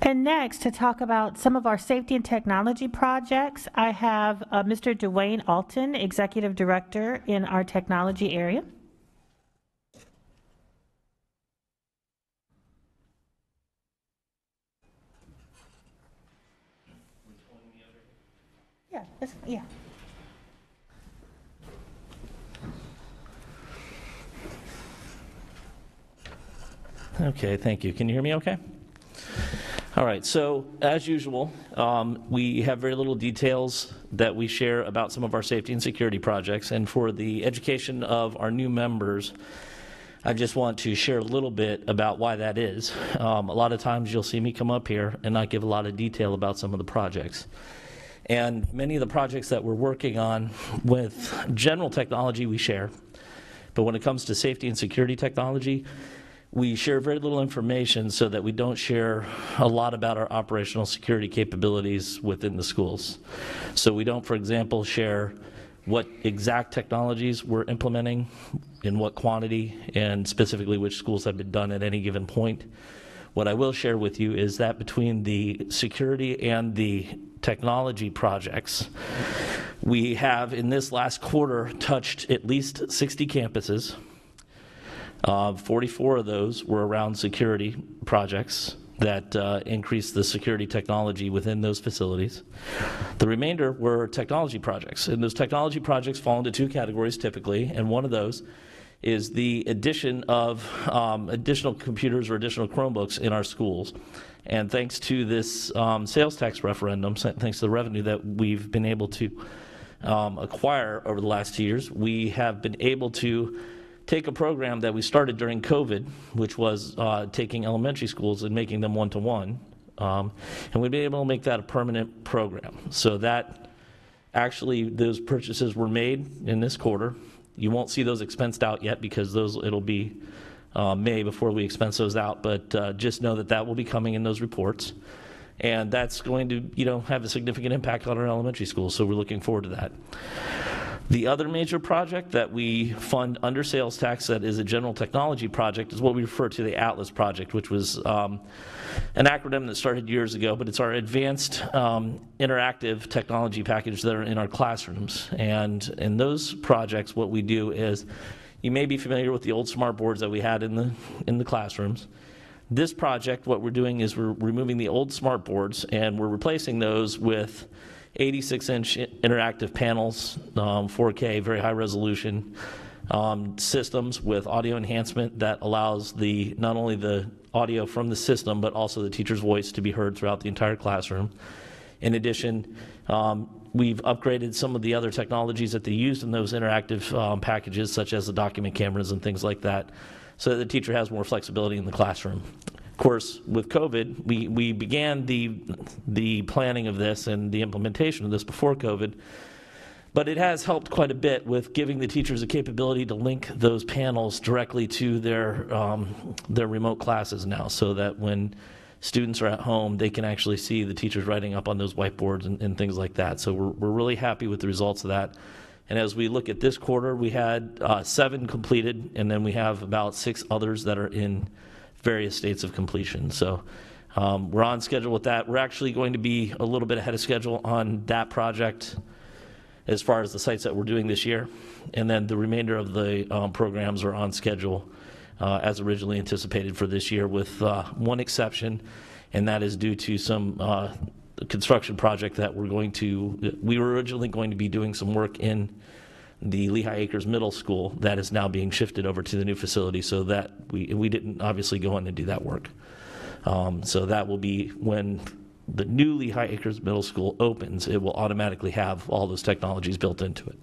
And next, to talk about some of our safety and technology projects, I have uh, Mr. Dwayne Alton, Executive Director in our technology area. Yeah, yeah. Okay, thank you. Can you hear me okay? All right, so as usual, um, we have very little details that we share about some of our safety and security projects. And for the education of our new members, I just want to share a little bit about why that is. Um, a lot of times you'll see me come up here and not give a lot of detail about some of the projects. And many of the projects that we're working on with general technology, we share. But when it comes to safety and security technology, we share very little information so that we don't share a lot about our operational security capabilities within the schools. So we don't, for example, share what exact technologies we're implementing, in what quantity, and specifically which schools have been done at any given point. What I will share with you is that between the security and the technology projects, we have in this last quarter touched at least 60 campuses. Uh, 44 of those were around security projects that uh, increased the security technology within those facilities. The remainder were technology projects, and those technology projects fall into two categories typically, and one of those is the addition of um, additional computers or additional Chromebooks in our schools. And thanks to this um, sales tax referendum, thanks to the revenue that we've been able to um, acquire over the last two years, we have been able to take a program that we started during COVID, which was uh, taking elementary schools and making them one to one. and we've been able to make that a permanent program. So that actually, those purchases were made in this quarter. You won't see those expensed out yet because those it'll be uh, May before we expense those out. But uh, just know that that will be coming in those reports, and that's going to you know have a significant impact on our elementary schools. So we're looking forward to that. The other major project that we fund under sales tax that is a general technology project is what we refer to the Atlas project, which was um, an acronym that started years ago, but it's our advanced um, interactive technology package that are in our classrooms. And in those projects, what we do is you may be familiar with the old smart boards that we had in the in the classrooms. This project, what we're doing is we're removing the old smart boards and we're replacing those with 86 inch interactive panels, um, 4K, very high resolution um, systems with audio enhancement that allows the not only the audio from the system but also the teacher's voice to be heard throughout the entire classroom. In addition, um, we've upgraded some of the other technologies that they use in those interactive um, packages, such as the document cameras and things like that, so that the teacher has more flexibility in the classroom. Course, with COVID, we, we began the, the planning of this and the implementation of this before COVID, but it has helped quite a bit with giving the teachers the capability to link those panels directly to their, um, their remote classes now, so that when students are at home, they can actually see the teachers writing up on those whiteboards and, and things like that. So we're, we're really happy with the results of that. And as we look at this quarter, we had uh, seven completed, and then we have about six others that are in various states of completion. So um, we're on schedule with that. We're actually going to be a little bit ahead of schedule on that project as far as the sites that we're doing this year. And then the remainder of the um, programs are on schedule uh, as originally anticipated for this year, with uh, one exception, and that is due to some uh, construction project that we're going to, we were originally going to be doing some work in the Lehigh Acres Middle School that is now being shifted over to the new facility so that we, we didn't obviously go in and do that work. Um, so that will be when the new Lehigh Acres Middle School opens, it will automatically have all those technologies built into it.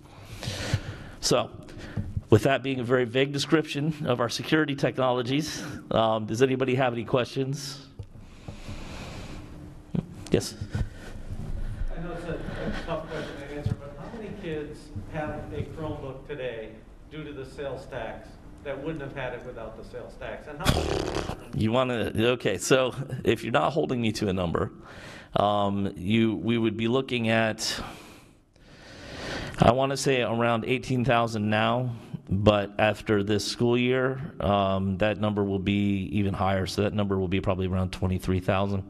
So, with that being a very vague description of our security technologies, um, does anybody have any questions? Yes. I know it's a a tough question to answer, but how many kids have a Chromebook today due to the sales tax that wouldn't have had it without the sales tax? And how? You want to, okay, so if you're not holding me to a number, um, you, we would be looking at, I want to say around 18,000 now, but after this school year, um, that number will be even higher. So that number will be probably around 23,000.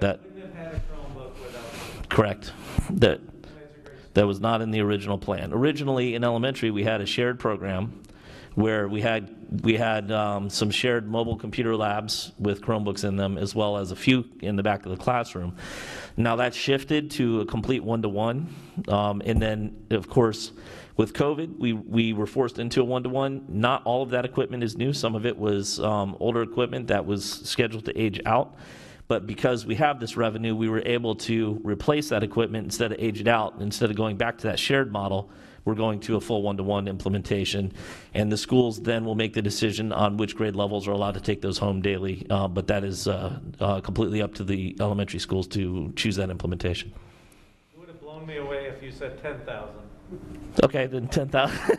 That, Wouldn't have had a Chromebook without correct. That, that was not in the original plan. Originally, in elementary, we had a shared program where we had, we had um, some shared mobile computer labs with Chromebooks in them, as well as a few in the back of the classroom. Now that's shifted to a complete one-to-one. Um, And then, of course, with COVID, we, we were forced into a one-to-one. Not all of that equipment is new. Some of it was um, older equipment that was scheduled to age out. But because we have this revenue, we were able to replace that equipment instead of age it out. Instead of going back to that shared model, we're going to a full one-to-one implementation. And the schools then will make the decision on which grade levels are allowed to take those home daily. Uh, But that is uh, uh, completely up to the elementary schools to choose that implementation. It would have blown me away if you said 10,000. Okay, then 10,000.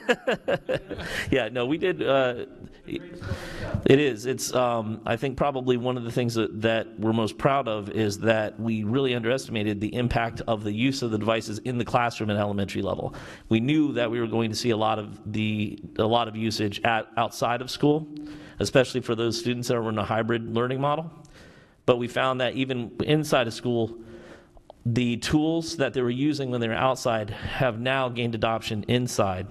<laughs> Yeah, no, we did, uh, it is, it's, um, I think probably one of the things that, that we're most proud of is that we really underestimated the impact of the use of the devices in the classroom at elementary level. We knew that we were going to see a lot of the, a lot of usage at, outside of school, especially for those students that were in a hybrid learning model. But we found that even inside of school, the tools that they were using when they were outside have now gained adoption inside.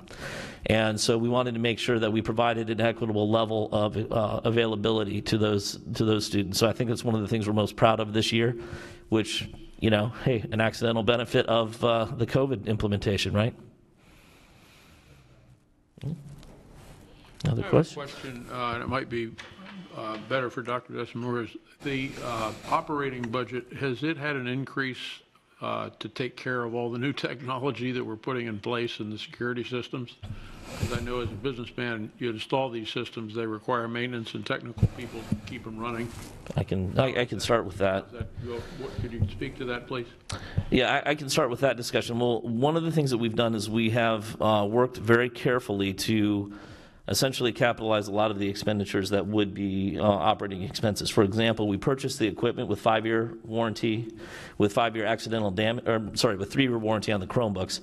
And so we wanted to make sure that we provided an equitable level of uh, availability to those to those students. So I think that's one of the things we're most proud of this year, which you know, hey, an accidental benefit of uh, the COVID implementation, right? Another I have a question? question, uh, and it might be uh, better for Dr. Desimore, the uh, operating budget, has it had an increase uh, to take care of all the new <laughs> technology that we're putting in place in the security systems? Because I know as a businessman, you install these systems, they require maintenance and technical people to keep them running. I can I, I can start with that. That what- Could you speak to that, please? Yeah, I, I can start with that discussion. Well, one of the things that we've done is we have uh, worked very carefully to essentially capitalize a lot of the expenditures that would be uh, operating expenses. For example, we purchased the equipment with five-year warranty, with five-year accidental damage, or sorry, with three-year warranty on the Chromebooks.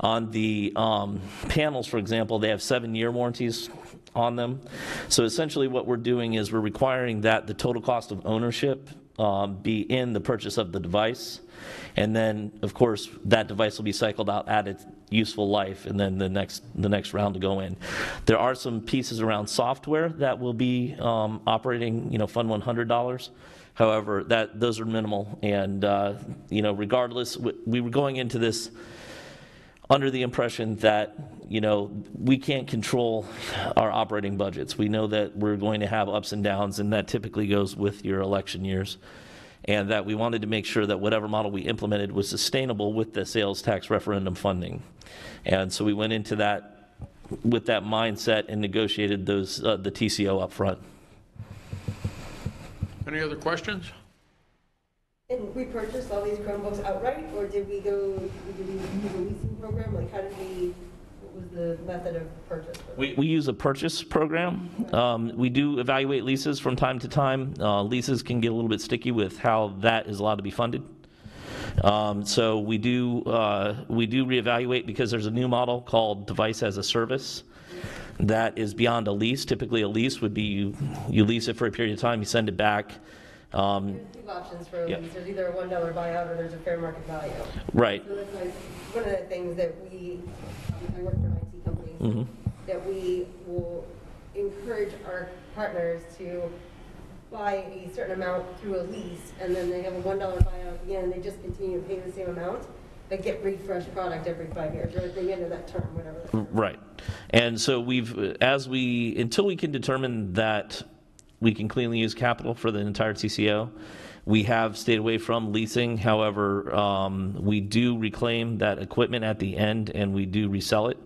On the um, panels, for example, they have seven-year warranties on them. So essentially, what we're doing is we're requiring that the total cost of ownership um, be in the purchase of the device. And then, of course, that device will be cycled out at its useful life, and then the next the next round to go in. There are some pieces around software that will be um, operating, you know, Fund 100 dollars. However, that those are minimal, and uh, you know, regardless, we, we were going into this under the impression that, you know, we can't control our operating budgets. We know that we're going to have ups and downs, and that typically goes with your election years. And that we wanted to make sure that whatever model we implemented was sustainable with the sales tax referendum funding. And so we went into that with that mindset and negotiated those, uh, the TCO up front. Any other questions? And we purchased all these Chromebooks outright, or did we go, did we use a leasing program? Like, how did we, what was the method of purchase? We, we use a purchase program. Um, we do evaluate leases from time to time. Uh, leases can get a little bit sticky with how that is allowed to be funded. Um, so we do uh, we do reevaluate because there's a new model called device as a service that is beyond a lease. Typically, a lease would be you you lease it for a period of time, you send it back. Um, Two options for a Yeah. lease. There's either a one dollar buyout or there's a fair market value. Right. So that's like, one of the things that we, I work for an IT company, Mhm. that we will encourage our partners to buy a certain amount through a lease, and then they have a one dollar buyout at the end, and they just continue to pay the same amount, but get refreshed product every five years, or at the end of that term, whatever. Right. And so we've, as we, until we can determine that we can cleanly use capital for the entire TCO, we have stayed away from leasing. However, um, we do reclaim that equipment at the end and we do resell it.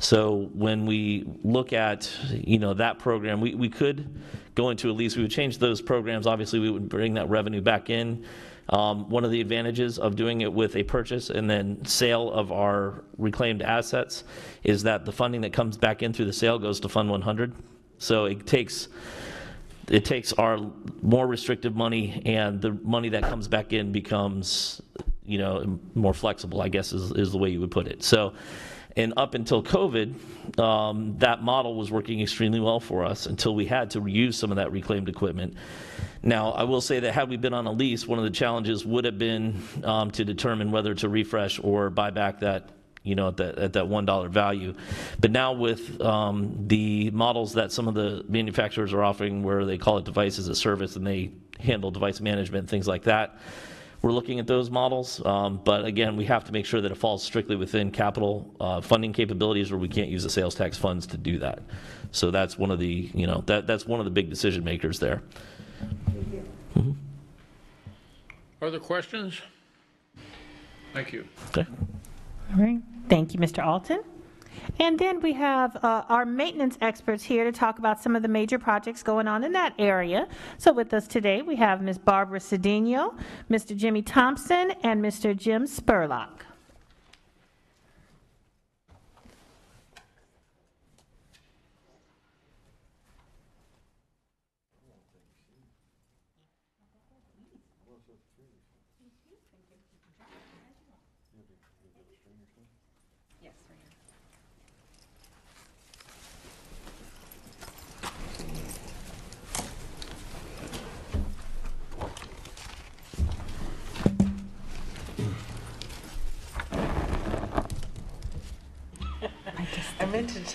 So when we look at, you know, that program, we, we could go into a lease, we would change those programs, obviously we would bring that revenue back in. Um, one of the advantages of doing it with a purchase and then sale of our reclaimed assets is that the funding that comes back in through the sale goes to Fund 100. So it takes, it takes our more restrictive money and the money that comes back in becomes, you know, more flexible, I guess is, is the way you would put it. So, and up until COVID, um, that model was working extremely well for us until we had to reuse some of that reclaimed equipment. Now, I will say that had we been on a lease, one of the challenges would have been um, to determine whether to refresh or buy back that you know, at that, at that $1 value. But now with um, the models that some of the manufacturers are offering where they call it device as a service and they handle device management, things like that, we're looking at those models. Um, But again, we have to make sure that it falls strictly within capital uh, funding capabilities where we can't use the sales tax funds to do that. So that's one of the, you know, that, that's one of the big decision makers there. Other questions? Thank you. Okay. All right, thank you, Mr. Alton. And then we have uh, our maintenance experts here to talk about some of the major projects going on in that area. So with us today, we have Ms. Barbara Cedino, Mr. Jimmy Thompson, and Mr. Jim Spurlock.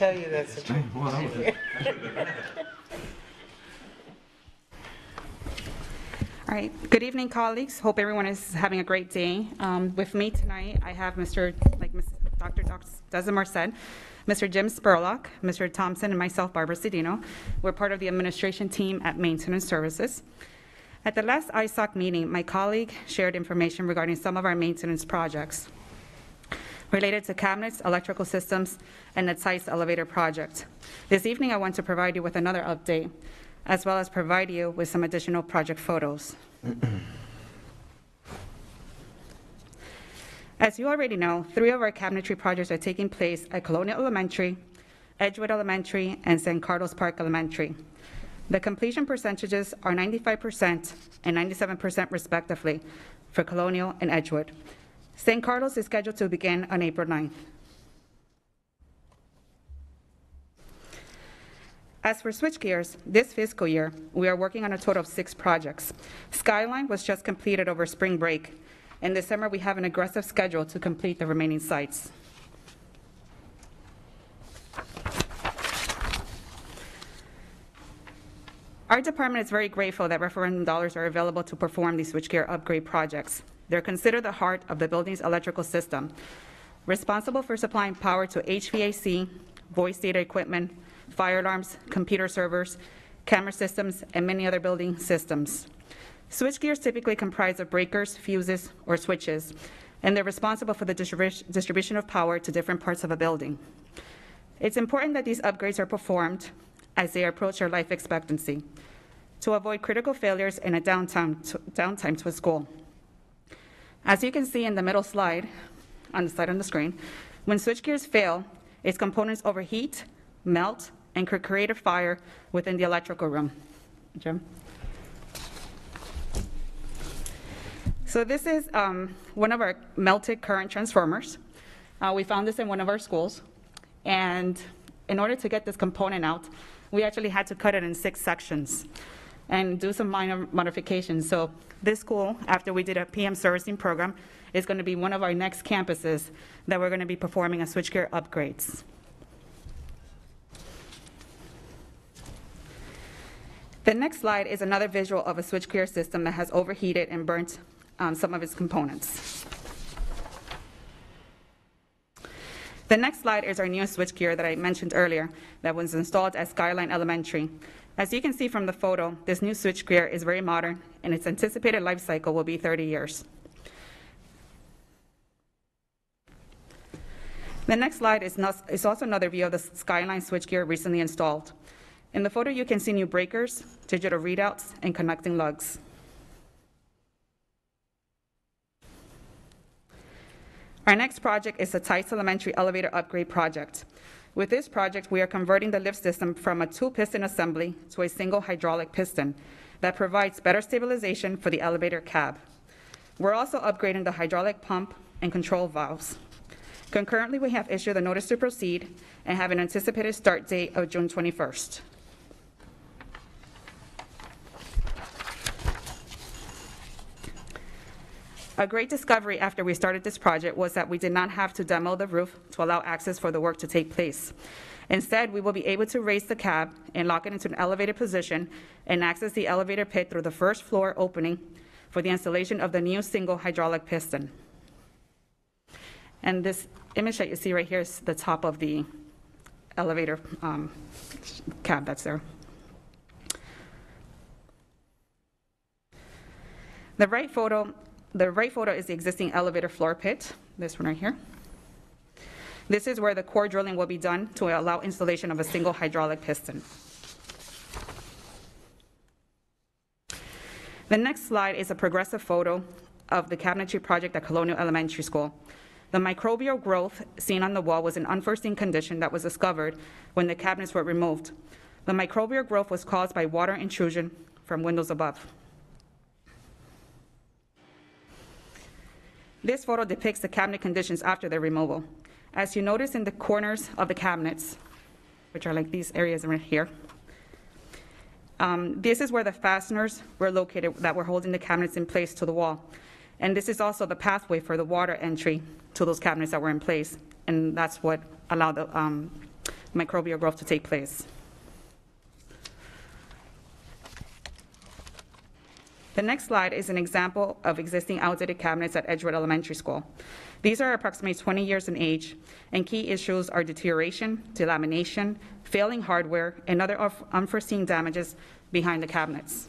I meant to tell you that's a trick. All right, good evening, colleagues. Hope everyone is having a great day. Um, With me tonight, I have Mr., like Ms. Dr. Desimar said, Mr. Jim Spurlock, Mr. Thompson, and myself, Barbara Cedino. We're part of the administration team at Maintenance Services. At the last ISSOC meeting, my colleague shared information regarding some of our maintenance projects related to cabinets, electrical systems, and the TICE elevator project. This evening, I want to provide you with another update, as well as provide you with some additional project photos. As you already know, three of our cabinetry projects are taking place at Colonial Elementary, Edgewood Elementary, and San Carlos Park Elementary. The completion percentages are 95% and 97% respectively for Colonial and Edgewood. St. Carlos is scheduled to begin on April 9th. As for switchgears, this fiscal year, we are working on a total of six projects. Skyline was just completed over spring break. In December, we have an aggressive schedule to complete the remaining sites. Our department is very grateful that referendum dollars are available to perform these switchgear upgrade projects. They're considered the heart of the building's electrical system, responsible for supplying power to HVAC, voice data equipment, fire alarms, computer servers, camera systems, and many other building systems. Switchgears typically comprise of breakers, fuses, or switches, and they're responsible for the distribu- distribution of power to different parts of a building. It's important that these upgrades are performed as they approach their life expectancy to avoid critical failures and a downtime to, downtime to a school. As you can see in the middle slide, on the side on the screen, when switchgears fail, its components overheat, melt, and could create a fire within the electrical room. Jim? So this is um, one of our melted current transformers. Uh, we found this in one of our schools, and in order to get this component out, we actually had to cut it in six sections and do some minor modifications. So this school, after we did a PM servicing program, is going to be one of our next campuses that we're going to be performing a switchgear upgrades. The next slide is another visual of a switchgear system that has overheated and burnt um, some of its components. The next slide is our new switchgear that I mentioned earlier that was installed at Skyline Elementary. As you can see from the photo, this new switchgear is very modern and its anticipated life cycle will be 30 years. The next slide is, not, is also another view of the Skyline switchgear recently installed. In the photo, you can see new breakers, digital readouts, and connecting lugs. Our next project is the Tice Elementary Elevator Upgrade Project. With this project, we are converting the lift system from a two-piston assembly to a single hydraulic piston that provides better stabilization for the elevator cab. We're also upgrading the hydraulic pump and control valves. Concurrently, we have issued the notice to proceed and have an anticipated start date of June 21st. A great discovery after we started this project was that we did not have to demo the roof to allow access for the work to take place. Instead, we will be able to raise the cab and lock it into an elevated position and access the elevator pit through the first floor opening for the installation of the new single hydraulic piston. And this image that you see right here is the top of the elevator um, cab that's there. The right photo, the right photo is the existing elevator floor pit, this one right here. This is where the core drilling will be done to allow installation of a single hydraulic piston. The next slide is a progressive photo of the cabinetry project at Colonial Elementary School. The microbial growth seen on the wall was an unforeseen condition that was discovered when the cabinets were removed. The microbial growth was caused by water intrusion from windows above. This photo depicts the cabinet conditions after their removal. As you notice in the corners of the cabinets, which are like these areas right here, um, this is where the fasteners were located that were holding the cabinets in place to the wall. And this is also the pathway for the water entry to those cabinets that were in place. And that's what allowed the um, microbial growth to take place. The next slide is an example of existing outdated cabinets at Edgewood Elementary School. These are approximately 20 years in age, and key issues are deterioration, delamination, failing hardware, and other unforeseen damages behind the cabinets.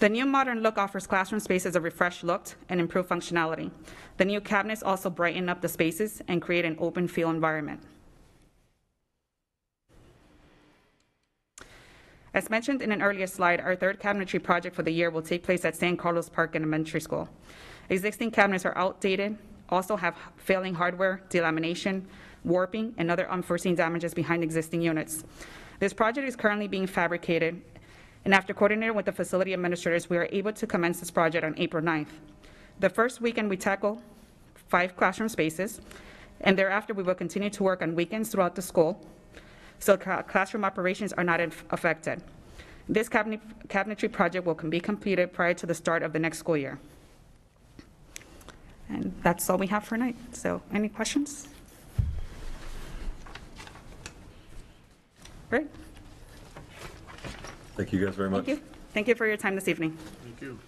The new modern look offers classroom spaces a refreshed look and improved functionality. The new cabinets also brighten up the spaces and create an open feel environment. As mentioned in an earlier slide, our third cabinetry project for the year will take place at San Carlos Park Elementary School. Existing cabinets are outdated, also have failing hardware, delamination, warping, and other unforeseen damages behind existing units. This project is currently being fabricated, and after coordinating with the facility administrators, we are able to commence this project on April 9th. The first weekend, we tackle five classroom spaces, and thereafter, we will continue to work on weekends throughout the school so classroom operations are not affected. This cabinet, cabinetry project will be completed prior to the start of the next school year. And that's all we have for tonight. So any questions? Great. Thank you guys very much. Thank you. Thank you for your time this evening. Thank you.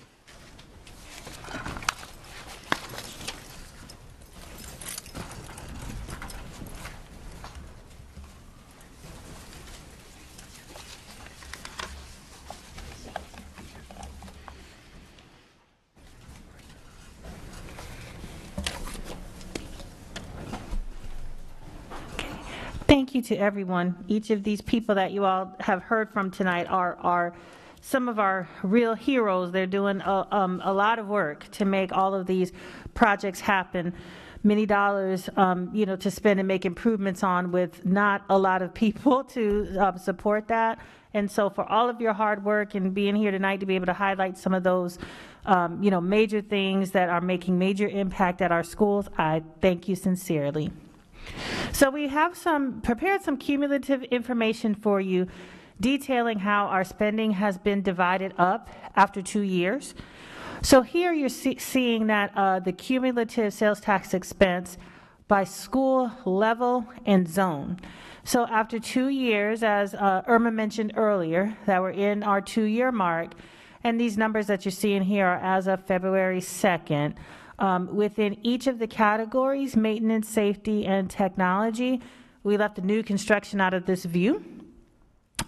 Thank you to everyone. Each of these people that you all have heard from tonight are, are some of our real heroes. They're doing a, um, a lot of work to make all of these projects happen. Many dollars, um, you know, to spend and make improvements on with not a lot of people <laughs> to um, support that. And so for all of your hard work and being here tonight to be able to highlight some of those, um, you know, major things that are making major impact at our schools, I thank you sincerely. So we have some prepared some cumulative information for you detailing how our spending has been divided up after two years. So here you're see, seeing that uh, the cumulative sales tax expense by school level and zone. So after two years, as uh, Irma mentioned earlier, that we're in our two-year mark, and these numbers that you're seeing here are as of February 2nd. Um, within each of the categories, maintenance, safety, and technology, we left the new construction out of this view.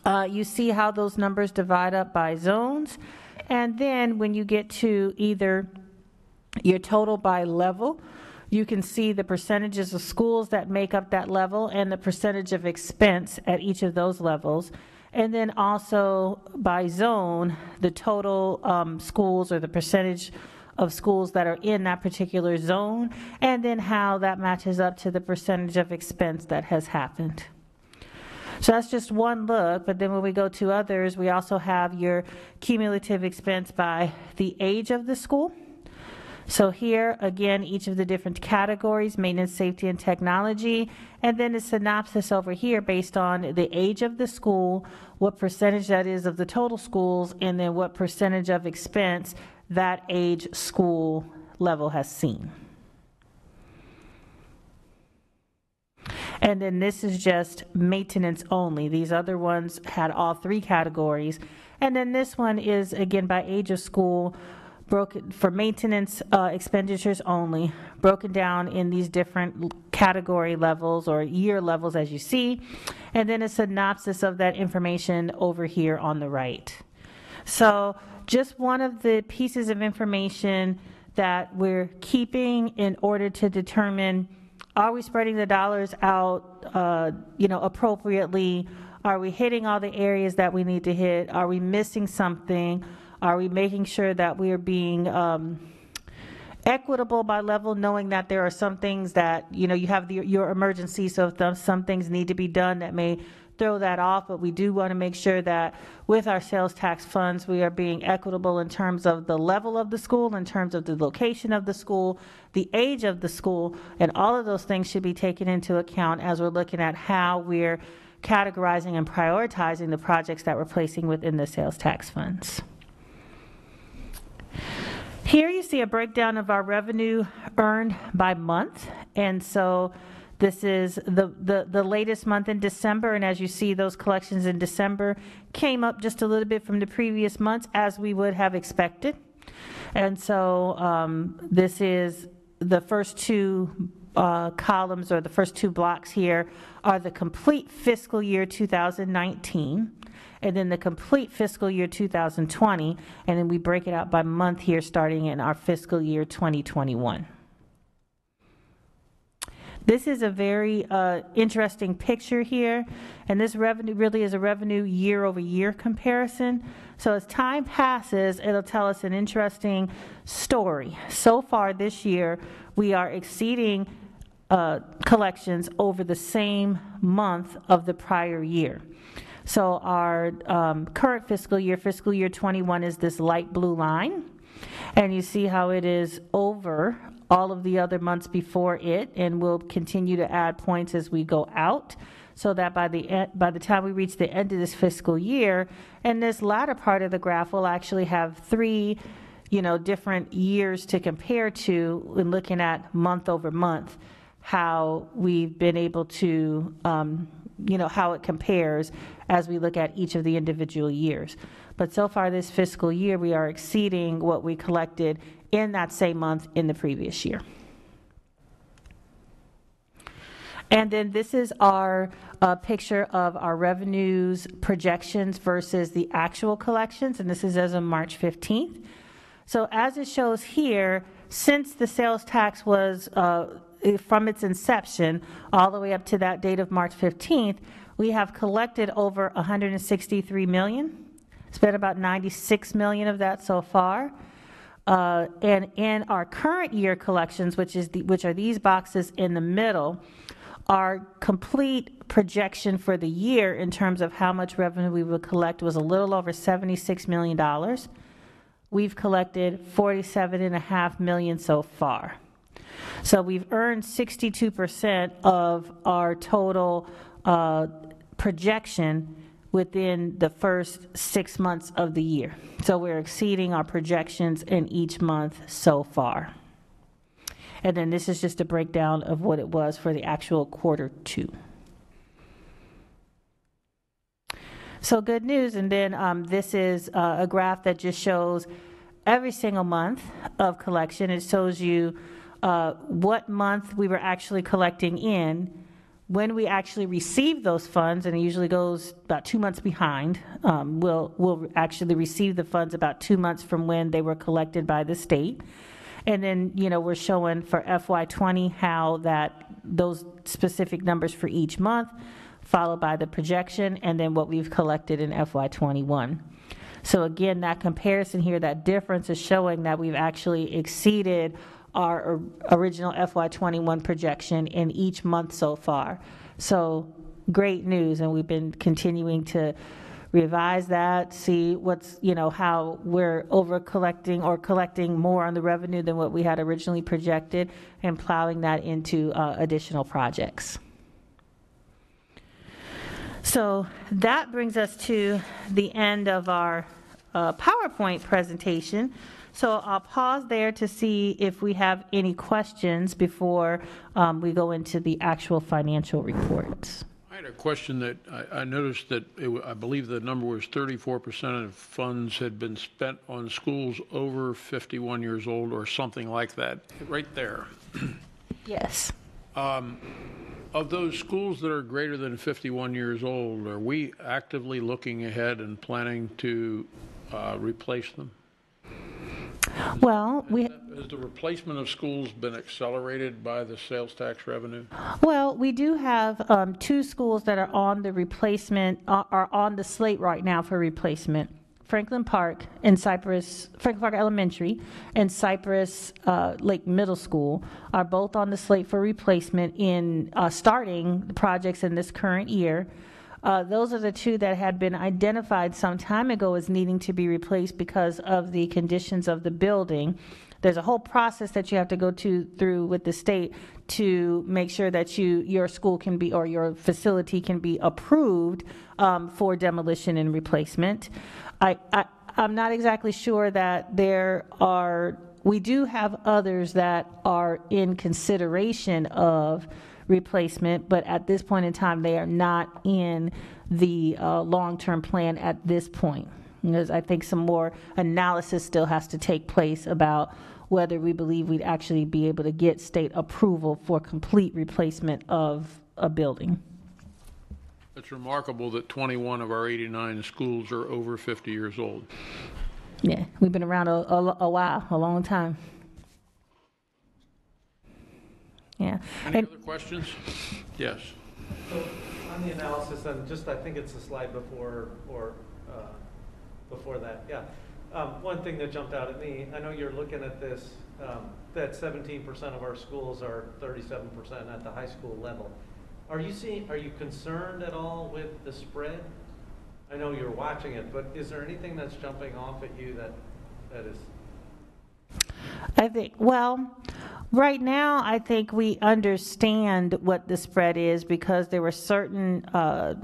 Uh, you see how those numbers divide up by zones. And then when you get to either your total by level, you can see the percentages of schools that make up that level and the percentage of expense at each of those levels. And then also by zone, the total um, schools or the percentage of schools that are in that particular zone, and then how that matches up to the percentage of expense that has happened. So that's just one look, but then when we go to others, we also have your cumulative expense by the age of the school. So here, again, each of the different categories, maintenance, safety, and technology, and then a synopsis over here based on the age of the school, what percentage that is of the total schools, and then what percentage of expense that age school level has seen. And then this is just maintenance only. These other ones had all three categories. And then this one is, again, by age of school, broken for maintenance uh, expenditures only, broken down in these different category levels or year levels as you see, and then a synopsis of that information over here on the right. So just one of the pieces of information that we're keeping in order to determine are we spreading the dollars out, uh, you know, appropriately? Are we hitting all the areas that we need to hit? Are we missing something? Are we making sure that we are being um, equitable by level, knowing that there are some things that, you know, you have the, your emergency, so some things need to be done that may throw that off, but we do want to make sure that with our sales tax funds, we are being equitable in terms of the level of the school, in terms of the location of the school, the age of the school, and all of those things should be taken into account as we're looking at how we're categorizing and prioritizing the projects that we're placing within the sales tax funds. Here you see a breakdown of our revenue earned by month. And so this is the, the, the latest month in December. And as you see, those collections in December came up just a little bit from the previous months as we would have expected. And so um, this is the first two uh, columns or the first two blocks here are the complete fiscal year 2019 and then the complete fiscal year 2020, and then we break it out by month here, starting in our fiscal year 2021. This is a very uh, interesting picture here, and this revenue really is a revenue year over year comparison. So as time passes, it'll tell us an interesting story. So far this year, we are exceeding uh, collections over the same month of the prior year. So our um, current fiscal year, fiscal year 21, is this light blue line. And you see how it is over all of the other months before it, and we'll continue to add points as we go out so that by the end, by the time we reach the end of this fiscal year, and this latter part of the graph will actually have three, you know, different years to compare to when looking at month over month, how we've been able to, um, you know, how it compares as we look at each of the individual years. But so far this fiscal year, we are exceeding what we collected in that same month in the previous year. And then this is our uh, picture of our revenues projections versus the actual collections, and this is as of March 15th. So as it shows here, since the sales tax was uh, from its inception all the way up to that date of March 15th, we have collected over 163 million, spent about 96 million of that so far. Uh, and in our current year collections, which is the, which are these boxes in the middle, our complete projection for the year in terms of how much revenue we would collect was a little over $76 million. We've collected 47.5 million so far. So we've earned 62% of our total uh, projection within the first six months of the year. So we're exceeding our projections in each month so far. And then this is just a breakdown of what it was for the actual quarter two. So good news, and then um, this is uh, a graph that just shows every single month of collection. It shows you uh, what month we were actually collecting in, when we actually receive those funds, and it usually goes about two months behind, um, we'll, we'll actually receive the funds about two months from when they were collected by the state. And then, you know, we're showing for FY20 how that, those specific numbers for each month, followed by the projection, and then what we've collected in FY21. So again, that comparison here, that difference is showing that we've actually exceeded our original FY21 projection in each month so far. So great news, and we've been continuing to revise that, see what's, you know, how we're over collecting or collecting more on the revenue than what we had originally projected and plowing that into uh, additional projects. So that brings us to the end of our uh, PowerPoint presentation. So I'll pause there to see if we have any questions before um, we go into the actual financial reports. I had a question that, I, I noticed that, it I believe the number was thirty-four percent of funds had been spent on schools over fifty-one years old or something like that, right there. Yes. Um, Of those schools that are greater than 51 years old, are we actively looking ahead and planning to uh, replace them? Well, we, Has the replacement of schools been accelerated by the sales tax revenue? well, we do have um, two schools that are on the replacement, are are on the slate right now for replacement. Franklin Park and Cypress, Franklin Park Elementary and Cypress uh, Lake Middle School are both on the slate for replacement in, uh, starting the projects in this current year. Uh, Those are the two that had been identified some time ago as needing to be replaced because of the conditions of the building. There's a whole process that you have to go to, through with the state to make sure that you, your school can be, or your facility can be approved um, for demolition and replacement. I, I, I'm not exactly sure that there are, we do have others that are in consideration of replacement, but at this point in time, they are not in the uh, long-term plan at this point. Because I think some more analysis still has to take place about whether we believe we'd actually be able to get state approval for complete replacement of a building. It's remarkable that 21 of our 89 schools are over 50 years old. Yeah, we've been around a, a, a while, a long time. Yeah. Any And- other questions? Yes. So on the analysis, and just, I think it's the slide before, or uh, before that, yeah. Um, One thing that jumped out at me, I know you're looking at this, um, that seventeen percent of our schools are thirty-seven percent at the high school level. Are you seeing, are you concerned at all with the spread? I know you're watching it, but is there anything that's jumping off at you that, that is I think, well, right now, I think we understand what the spread is because there were certain uh,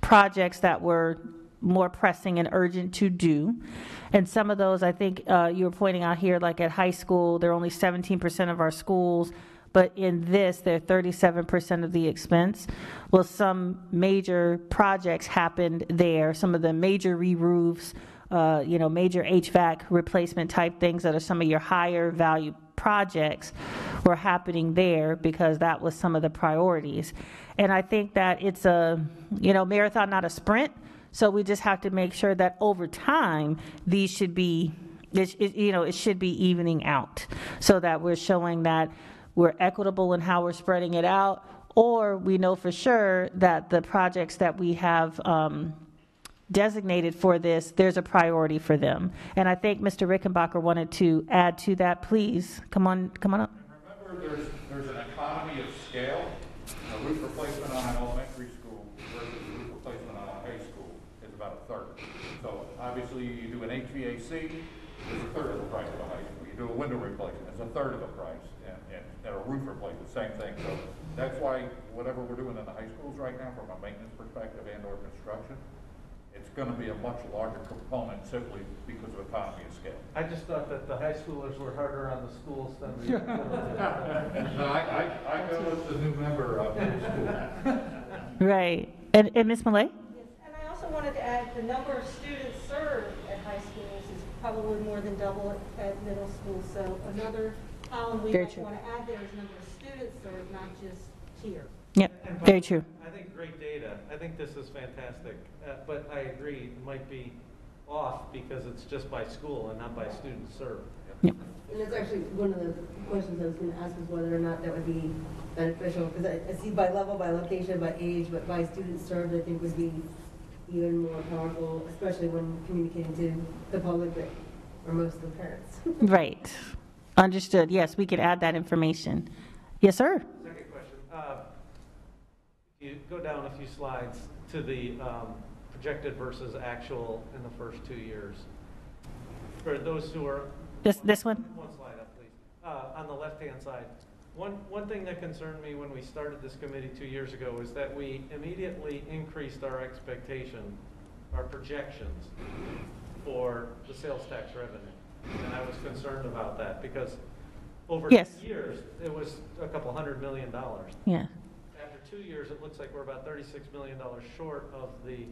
projects that were more pressing and urgent to do. And some of those, I think uh, you were pointing out here, like at high school, they're only 17% of our schools, but in this, they're 37% of the expense. Well, some major projects happened there, some of the major re-roofs, uh, you know, major HVAC replacement type things that are some of your higher value projects were happening there because that was some of the priorities. And I think that it's a, you know, marathon, not a sprint. So we just have to make sure that over time, these should be, it, it- you know, it should be evening out so that we're showing that we're equitable in how we're spreading it out, or we know for sure that the projects that we have um, designated for this, there's a priority for them. And I think Mr. Rickenbacker wanted to add to that. Please, come on, come on up. Remember, there's, there's an economy of scale. A roof replacement on an elementary school versus a roof replacement on a high school is about a third. So obviously, you do an HVAC, it's a third of the price of a high school. You do a window replacement, it's a third of the price. And, and, and a roof replacement, same thing. So that's why whatever we're doing in the high schools right now, from a maintenance perspective and or construction, it's gonna be a much larger component simply because of economy of scale. I just thought that the high schoolers were harder on the schools than the. <laughs> No, I, I, I go as the new member of the school. Right. And, and Ms. Malay? And I also wanted to add, the number of students served at high schools is probably more than double at, at middle school. So another column we Very might true. want to add there is number of students served, not just tier. Yep, very true. I think great data. I think this is fantastic. Uh, But I agree, it might be off because it's just by school and not by students served. And that's actually one of the questions I was going to ask is whether or not that would be beneficial, because I, I see by level, by location, by age, but by students served, I think would be even more powerful, especially when communicating to the public that, or most of the parents. <laughs> Right. Understood. Yes, we could add that information. Yes, sir? Second question. uh, You go down a few slides to the um, projected versus actual in the first two years. For those who are. This, this one? One slide up, please. Uh, on the left-hand side. One, one thing that concerned me when we started this committee two years ago is that we immediately increased our expectation, our projections for the sales tax revenue. And I was concerned about that because over Yes. two years, it was a couple hundred million dollars. Yeah. Two years, it looks like we're about thirty-six million dollars short of the,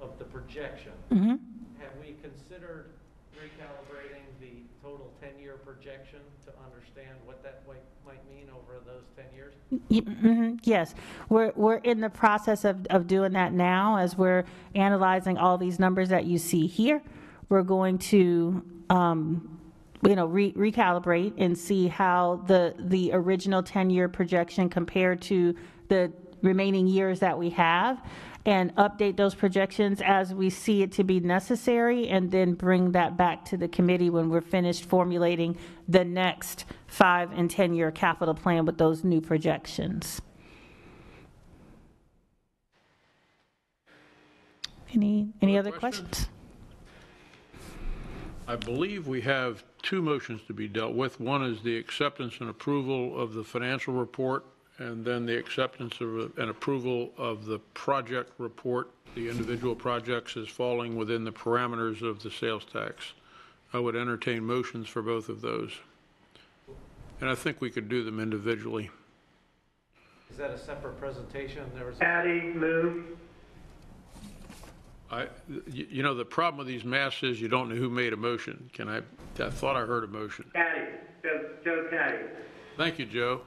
of the projection. Mhm. Have we considered recalibrating the total ten-year projection to understand what that might, might mean over those ten years? Y- mhm, Yes, we're, we're in the process of, of doing that now as we're analyzing all these numbers that you see here. We're going to, um, you know, re- recalibrate and see how the, the original 10-year projection compared to the remaining years that we have and update those projections as we see it to be necessary and then bring that back to the committee when we're finished formulating the next five and 10-year capital plan with those new projections. Any, any other questions? I believe we have two motions to be dealt with. One is the acceptance and approval of the financial report, and then the acceptance of and approval of the project report, the individual projects is falling within the parameters of the sales tax. I would entertain motions for both of those. And I think we could do them individually. Is that a separate presentation? There was. Catti, move. I, you you know, the problem with these masks is you don't know who made a motion. Can I, I thought I heard a motion. Catti, Joe, Joe Catti. Thank you, Joe.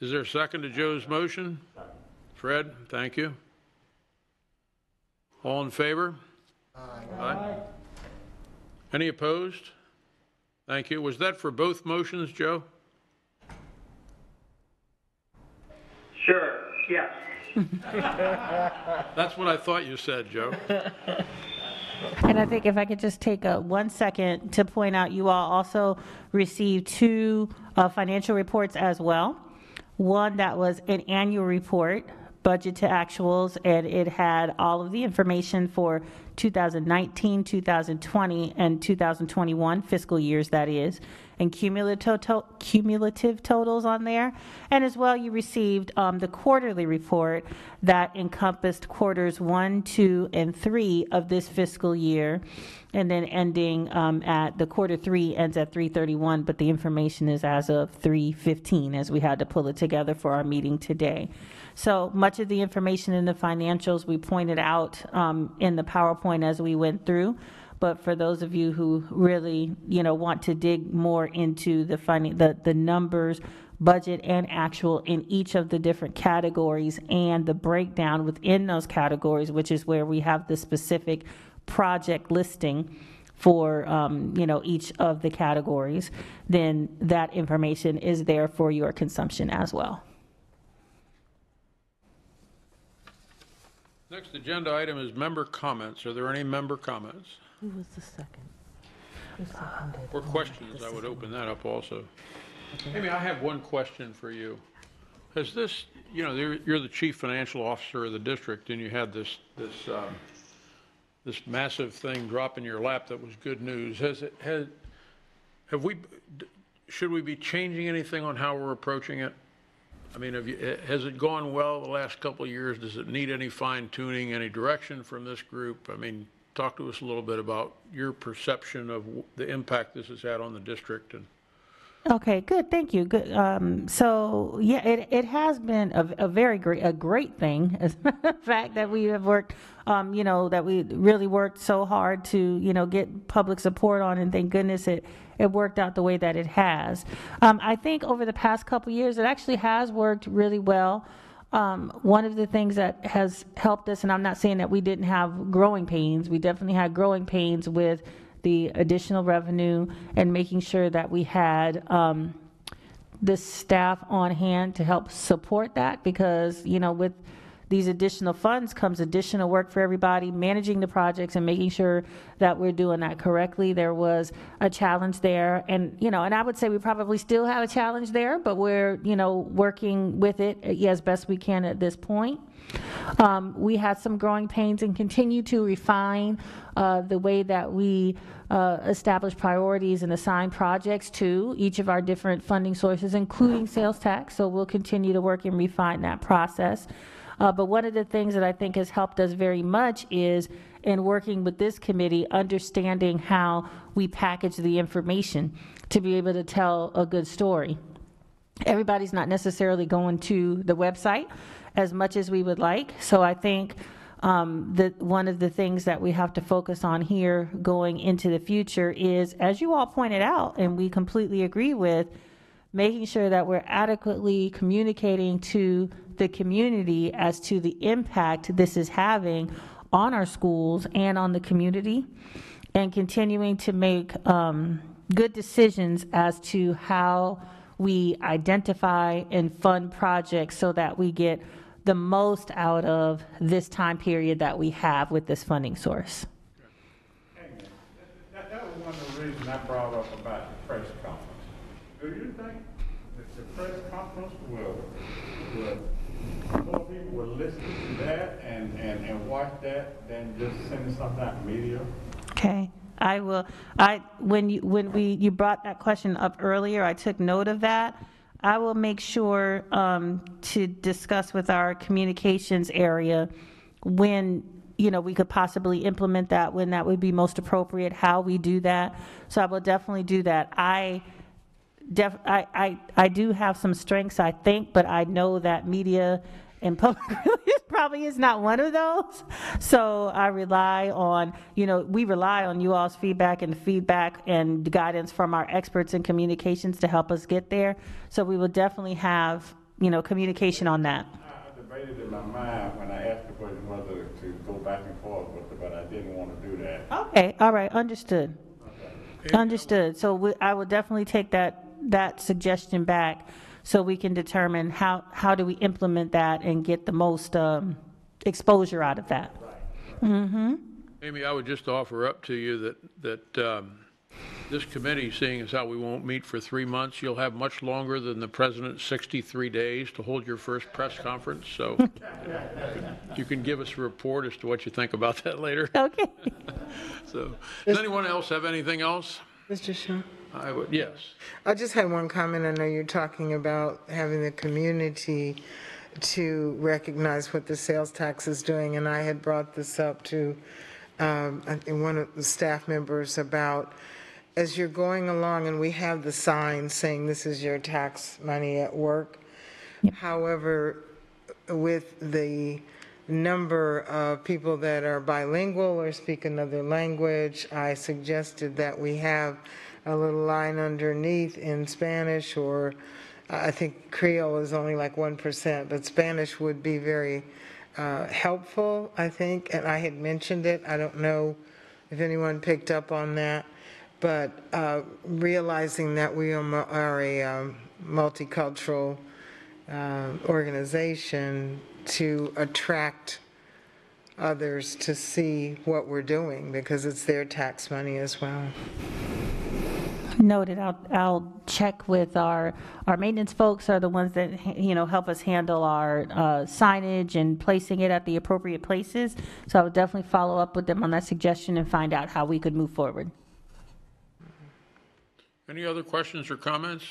Is there a second to Joe's motion? Fred, thank you. All in favor? Aye. Any opposed? Thank you. Was that for both motions, Joe? Sure, yes. <laughs> That's what I thought you said, Joe. <laughs> And I think if I could just take a one second to point out, you all also received two uh, financial reports as well. One that was an annual report, budget to actuals, and it had all of the information for 2019, 2020, and 2021 fiscal years, that is, and cumulative, to- cumulative totals on there. And as well, you received um, the quarterly report that encompassed quarters one, two, and three of this fiscal year, and then ending um, at the quarter three ends at 331, but the information is as of 315 as we had to pull it together for our meeting today. So much of the information in the financials we pointed out um, in the PowerPoint as we went through. But for those of you who really, you know, want to dig more into the funding, the, the numbers, budget and actual in each of the different categories and the breakdown within those categories, which is where we have the specific project listing for, um, you know, each of the categories, then that information is there for your consumption as well. Next agenda item is member comments. Are there any member comments? Who was the second? Who seconded? Or questions? I would open that up also. Amy, I have one question for you. Has this, you know, you're, you're the chief financial officer of the district, and you had this, this, um, this massive thing drop in your lap that was good news. Has it, has, have we, d- should we be changing anything on how we're approaching it? I mean, have you, has it gone well the last couple of years? Does it need any fine tuning, any direction from this group? I mean, talk to us a little bit about your perception of the impact this has had on the district and Okay, good, thank you. Good. Um, so yeah, it, it has been a, a very great, a great thing. <laughs> As a fact, that we have worked, um, you know, that we really worked so hard to, you know, get public support on, and thank goodness it it worked out the way that it has. Um, I think over the past couple years, it actually has worked really well. Um, one of the things that has helped us, and I'm not saying that we didn't have growing pains, we definitely had growing pains with the additional revenue and making sure that we had um, the staff on hand to help support that because, you know, with these additional funds comes additional work for everybody, managing the projects and making sure that we're doing that correctly. There was a challenge there. And, you know, and I would say we probably still have a challenge there, but we're, you know, working with it as best we can at this point. Um, We had some growing pains and continue to refine uh, the way that we uh, establish priorities and assign projects to each of our different funding sources, including sales tax. So we'll continue to work and refine that process. Uh, But one of the things that I think has helped us very much is in working with this committee, understanding how we package the information to be able to tell a good story. Everybody's not necessarily going to the website as much as we would like. So I think um, that one of the things that we have to focus on here going into the future is, as you all pointed out, and we completely agree with, making sure that we're adequately communicating to the community as to the impact this is having on our schools and on the community, and continuing to make um, good decisions as to how we identify and fund projects so that we get the most out of this time period that we have with this funding source. That, that was one of the reasons I brought up about the press conference. Do you think the press conference will, will, more people will listen to that and, and, and watch that than just sending something out media? Okay, I will, I, when you, when we, you brought that question up earlier, I took note of that. I will make sure um, to discuss with our communications area when, you know, we could possibly implement that, when that would be most appropriate, how we do that. So I will definitely do that. I, def, I, I, I do have some strengths, I think, but I know that media and public <laughs> relations probably is not one of those. So I rely on, you know, we rely on you all's feedback and feedback and guidance from our experts in communications to help us get there. So we will definitely have, you know, communication on that. I debated in my mind when I asked the question whether to go back and forth with it, but I didn't want to do that. Okay, all right, understood. Understood. So we- I will definitely take that, that suggestion back so we can determine how, how do we implement that and get the most um, exposure out of that. Mm-hmm. Amy, I would just offer up to you that, that um, this committee, seeing as how we won't meet for three months, you'll have much longer than the president's 63 days to hold your first press conference, so <laughs> you can give us a report as to what you think about that later. Okay. <laughs> So, does anyone else have anything else? Mr. Shaw? I would, yes. I just had one comment. I know you're talking about having the community to recognize what the sales tax is doing, and I had brought this up to um, I think one of the staff members about as you're going along, and we have the sign saying this is your tax money at work. However, with the number of people that are bilingual or speak another language, I suggested that we have a little line underneath in Spanish, or I think Creole is only like 1%, but Spanish would be very uh, helpful, I think, and I had mentioned it. I don't know if anyone picked up on that, but uh, realizing that we are a um, multicultural uh, organization to attract others to see what we're doing, because it's their tax money as well. Noted. I'll, I'll check with our, our maintenance folks are the ones that, you know, help us handle our uh, signage and placing it at the appropriate places. So I would definitely follow up with them on that suggestion and find out how we could move forward. Any other questions or comments?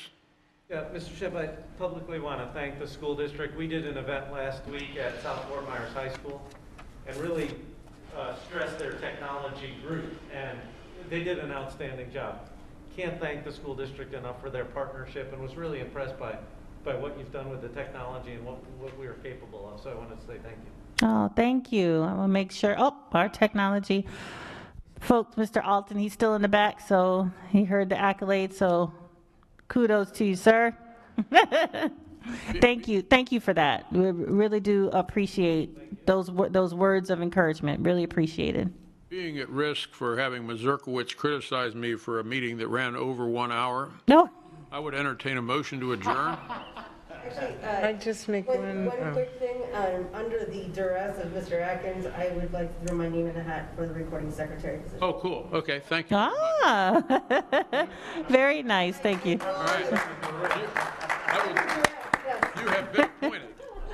Yeah, Mr. Schimpf, I publicly want to thank the school district. We did an event last week at South Fort Myers High School and really uh, stressed their technology group, and they did an outstanding job. Can't thank the school district enough for their partnership and was really impressed by, by what you've done with the technology and what, what we are capable of. So I wanted to say thank you. Oh, thank you. I will make sure, oh, our technology folks, Mr. Alton, he's still in the back, so he heard the accolade. so kudos to you, sir. <laughs> Thank you, thank you for that. We really do appreciate those, those words of encouragement, really appreciated. Being at risk for having Mazurkiewicz criticize me for a meeting that ran over one hour, No, I would entertain a motion to adjourn. Actually, <laughs> uh, I just make one, one, one oh. quick thing, um, under the duress of Mr. Adkins, I would like to throw my name in the hat for the recording secretary position. Oh, cool, okay, thank you. ah, <laughs> very nice, thank you. All right. You have been appointed.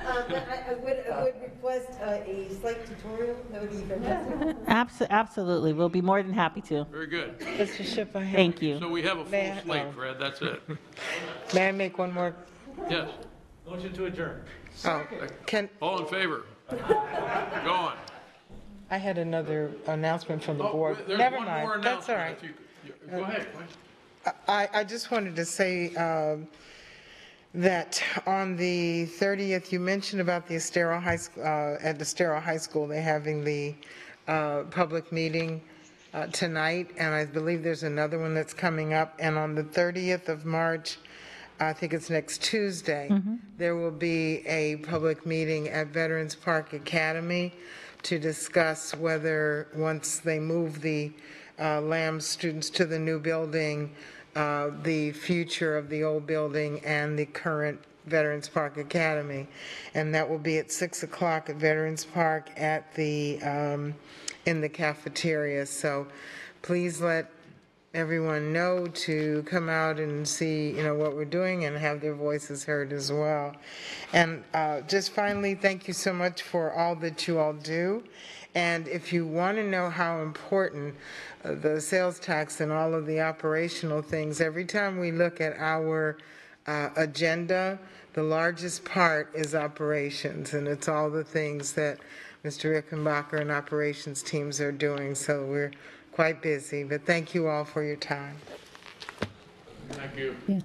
Um, I, I would, I would request, uh, a slight tutorial, that would be fantastic. Abso- Absolutely, we'll be more than happy to. Very good. Mr. Schimpf, I have. Thank you. So we have a May full I- slate. Fred, that's it. <laughs> May I make one more? Yes. Motion to adjourn. Oh, can, All in favor? Go on. I had another announcement from the Oh, board. there's Never one more mind, that's all announcement. right. If you- you- Go ahead, please. I, I just wanted to say um, that on the 30th, you mentioned about the Estero High, Sch- uh, at the Estero High School, they're having the uh, public meeting uh, tonight, and I believe there's another one that's coming up. And on the 30th of March, I think it's next Tuesday, there will be a public meeting at Veterans Park Academy to discuss whether, once they move the uh, Lamb students to the new building, uh, the future of the old building and the current Veterans Park Academy. And that will be at 6 o'clock at Veterans Park at the, um, in the cafeteria. So please let everyone know to come out and see, you know, what we're doing and have their voices heard as well. And uh, just finally, thank you so much for all that you all do. And if you want to know how important uh, the sales tax and all of the operational things, every time we look at our uh, agenda, the largest part is operations, and it's all the things that Mr. Rickenbacker and operations teams are doing. So we're quite busy, but thank you all for your time. Thank you. Yeah.